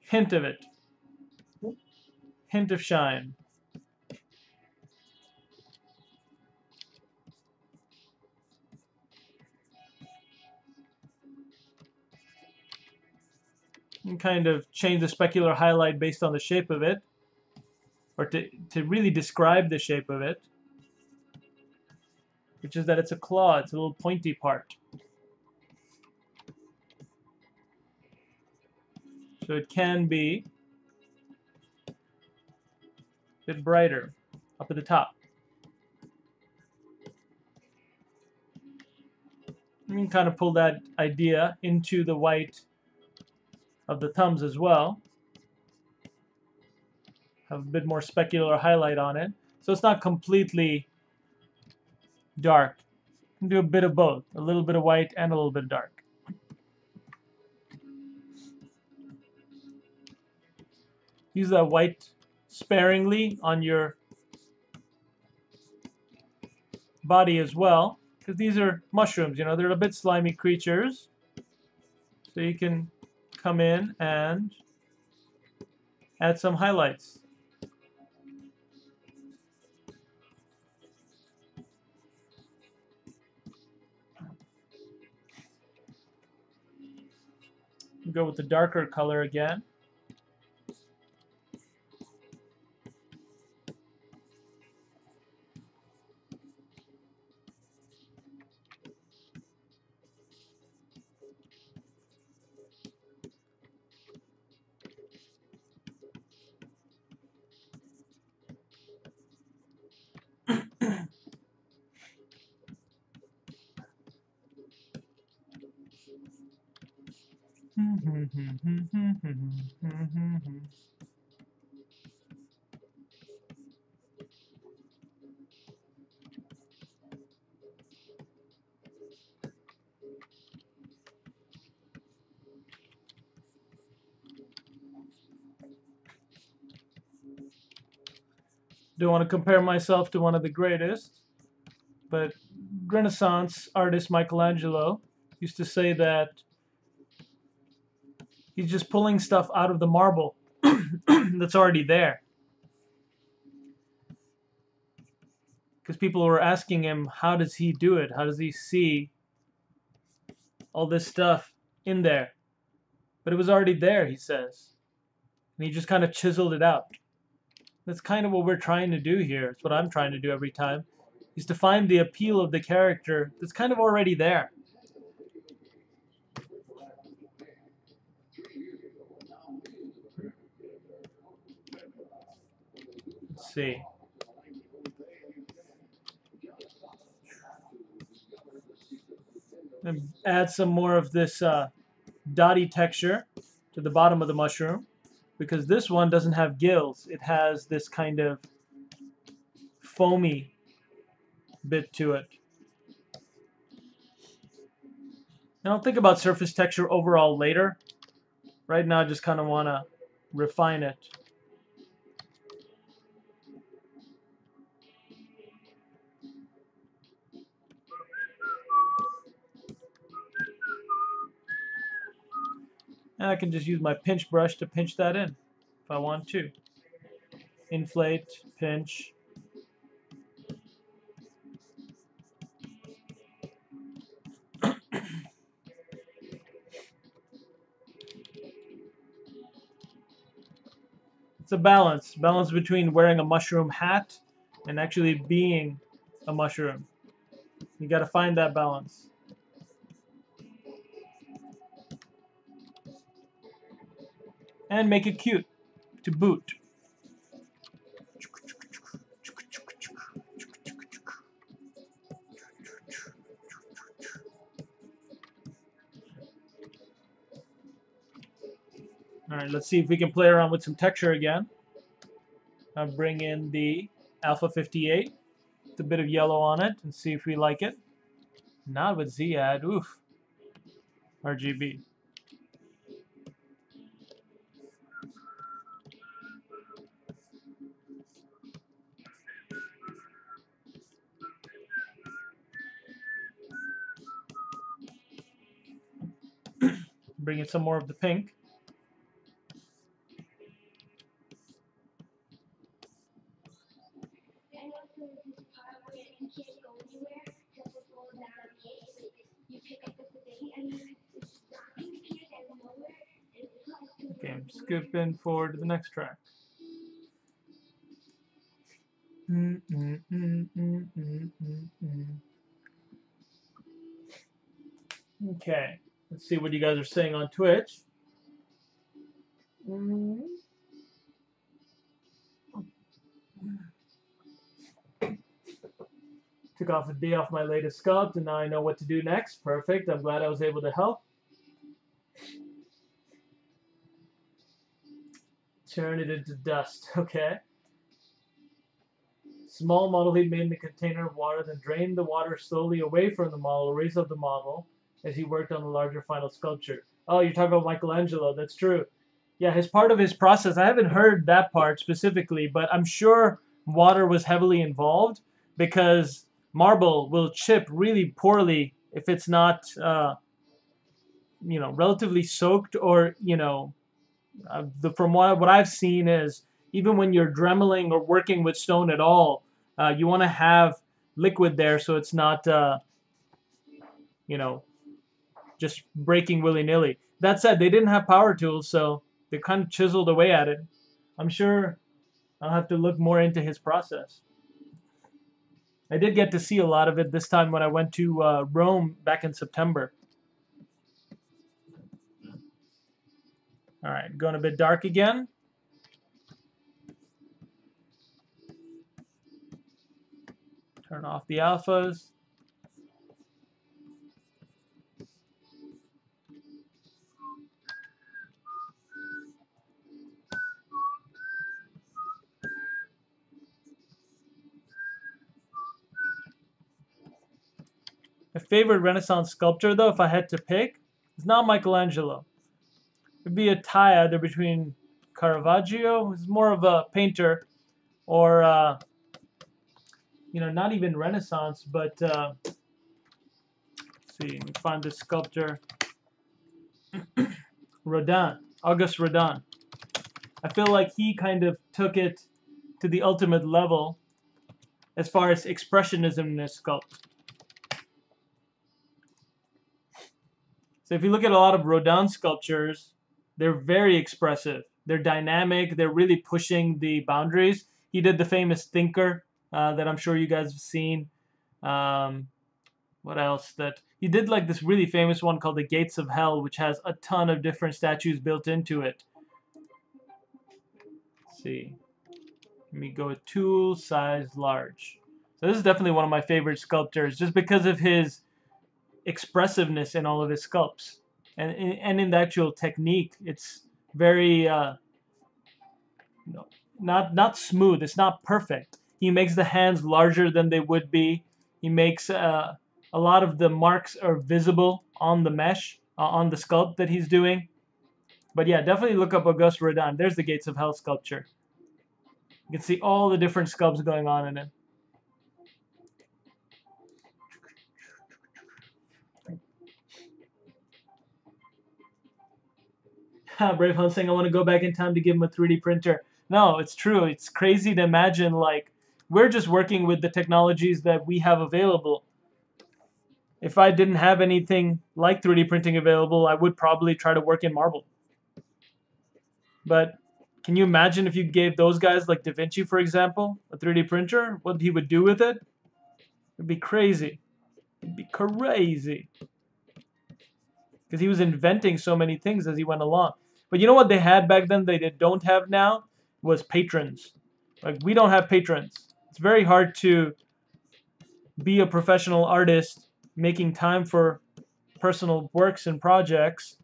hint of it. Hint of shine. And kind of change the specular highlight based on the shape of it. Or to, to really describe the shape of it. Which is that it's a claw, it's a little pointy part. So it can be bit brighter up at the top. You can kind of pull that idea into the white of the thumbs as well. Have a bit more specular highlight on it. So it's not completely dark. You can do a bit of both, a little bit of white and a little bit of dark. use that white sparingly on your body as well because these are mushrooms you know they're a bit slimy creatures. So you can come in and add some highlights. Go with the darker color again Don't want to compare myself to one of the greatest, but Renaissance artist Michelangelo used to say that he's just pulling stuff out of the marble [CLEARS THROAT] that's already there. Because people were asking him, how does he do it? How does he see all this stuff in there? But it was already there, he says. And he just kind of chiseled it out. That's kind of what we're trying to do here. It's what I'm trying to do every time. Is to find the appeal of the character that's kind of already there. Let's see. And add some more of this uh, dotty texture to the bottom of the mushroom because this one doesn't have gills. It has this kind of foamy bit to it. And I'll think about surface texture overall later. Right now I just kind of want to refine it. And I can just use my pinch brush to pinch that in if I want to. Inflate, pinch. it's a balance. Balance between wearing a mushroom hat and actually being a mushroom. You got to find that balance. And make it cute to boot. Alright, let's see if we can play around with some texture again. I'll bring in the Alpha 58 with a bit of yellow on it and see if we like it. Not with Z-Add, oof. RGB. Bring in some more of the pink. Okay, I'm skipping forward to the next track. Okay, let's see what you guys are saying on Twitch. Took off a day off my latest sculpt, and now I know what to do next. Perfect. I'm glad I was able to help. Turn it into dust. [LAUGHS] Okay. Small model he'd made in a container of water, then drained the water slowly away from the model, erased up the model as he worked on the larger final sculpture. Oh, you're talking about Michelangelo. That's true. Yeah, his part of his process, I haven't heard that part specifically, but I'm sure water was heavily involved because marble will chip really poorly if it's not, uh, you know, relatively soaked or, you know, uh, the, from what, what I've seen is even when you're dremeling or working with stone at all, uh, you want to have liquid there so it's not, uh, you know, just breaking willy-nilly. That said, they didn't have power tools, so they kind of chiseled away at it. I'm sure I'll have to look more into his process. I did get to see a lot of it this time when I went to uh, Rome back in September. All right, going a bit dark again. Turn off the alphas. My favorite Renaissance sculptor, though, if I had to pick, is not Michelangelo. It'd be a tie either between Caravaggio, who's more of a painter, or uh, you know, not even Renaissance, but uh, see, let me find this sculptor. [CLEARS THROAT] Rodin, Auguste Rodin. I feel like he kind of took it to the ultimate level as far as expressionism in his sculpt. So if you look at a lot of Rodin sculptures, they're very expressive. They're dynamic. They're really pushing the boundaries. He did the famous Thinker uh, that I'm sure you guys have seen. Um, what else? That he did like this really famous one called the Gates of Hell, which has a ton of different statues built into it. Let's see. Let me go with tool size large. So this is definitely one of my favorite sculptors, just because of his expressiveness in all of his sculpts, and and in the actual technique, it's very uh, no, not not smooth. It's not perfect, he makes the hands larger than they would be. He makes uh, a lot of the marks are visible on the mesh, uh, on the sculpt that he's doing. But yeah, definitely look up Auguste Rodin. There's the Gates of Hell sculpture. You can see all the different sculpts going on in it. [LAUGHS] Ah, Brave Hunt saying, I want to go back in time to give him a 3D printer. No, it's true. It's crazy to imagine like we're just working with the technologies that we have available. If I didn't have anything like 3D printing available, I would probably try to work in marble. But can you imagine if you gave those guys, like Da Vinci, for example, a 3D printer, what he would do with it? It'd be crazy. It'd be crazy. Because he was inventing so many things as he went along. But you know what they had back then they don't have now? Was patrons. Like, we don't have patrons it's very hard to be a professional artist making time for personal works and projects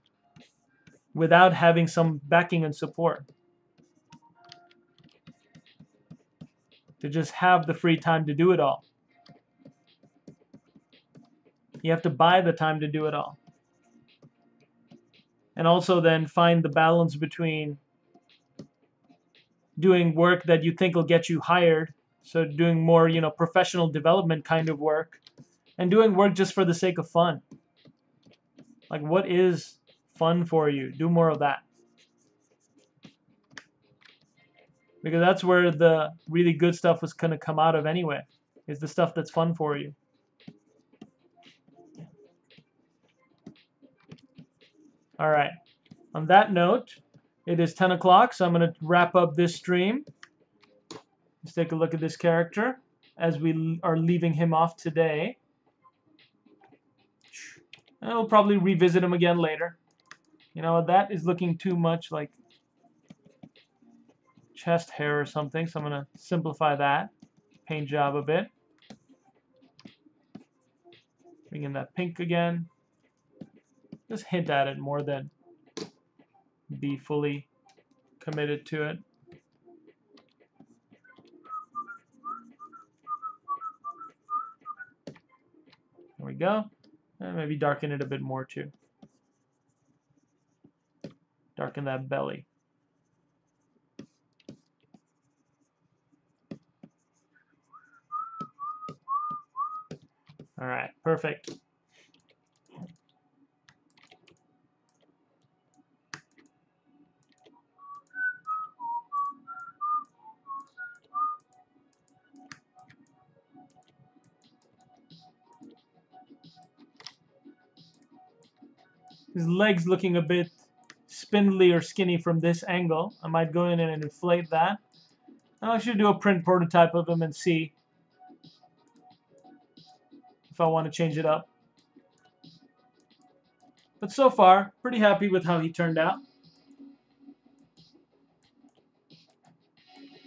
without having some backing and support. To just have the free time to do it all. You have to buy the time to do it all. And also then find the balance between doing work that you think will get you hired so doing more, you know, professional development kind of work and doing work just for the sake of fun. Like what is fun for you. Do more of that. Because that's where the really good stuff is going to come out of anyway. Is the stuff that's fun for you. All right. On that note, it is 10 o'clock, so I'm going to wrap up this stream. Let's take a look at this character as we are leaving him off today. And we'll probably revisit him again later. You know, that is looking too much like chest hair or something, so I'm going to simplify that paint job a bit. Bring in that pink again. Just hint at it more than be fully committed to it. There we go. And maybe darken it a bit more too. Darken that belly. All right, perfect. His legs looking a bit spindly or skinny from this angle. I might go in and inflate that. I should do a print prototype of him and see if I want to change it up. But so far, pretty happy with how he turned out.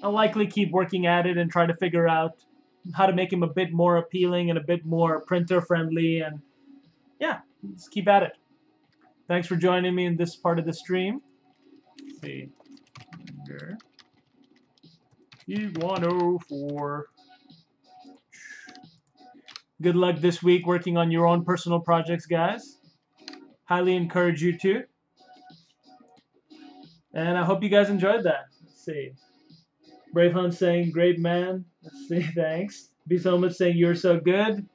I'll likely keep working at it and try to figure out how to make him a bit more appealing and a bit more printer friendly and yeah, let's keep at it. Thanks for joining me in this part of the stream. Let's see. E104. Good luck this week working on your own personal projects, guys. Highly encourage you to. And I hope you guys enjoyed that. Let's see. Brave Hunt saying, great man. Let's see, [LAUGHS] thanks. Be so much saying, you're so good.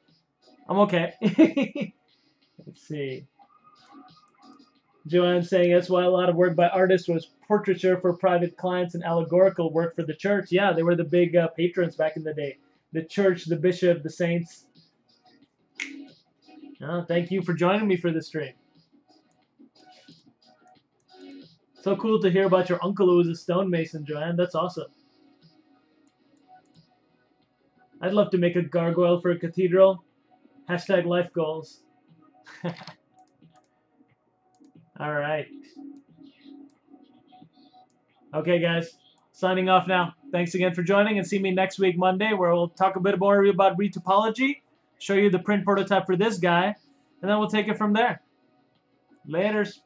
I'm okay. [LAUGHS] Let's see. Joanne saying that's why a lot of work by artists was portraiture for private clients and allegorical work for the church. Yeah, they were the big uh, patrons back in the day. The church, the bishop, the saints. Oh, thank you for joining me for this stream. So cool to hear about your uncle who was a stonemason, Joanne. That's awesome. I'd love to make a gargoyle for a cathedral. Hashtag life goals. [LAUGHS] All right. Okay, guys. Signing off now. Thanks again for joining, and see me next week, Monday, where we'll talk a bit more about retopology, show you the print prototype for this guy, and then we'll take it from there. Laters.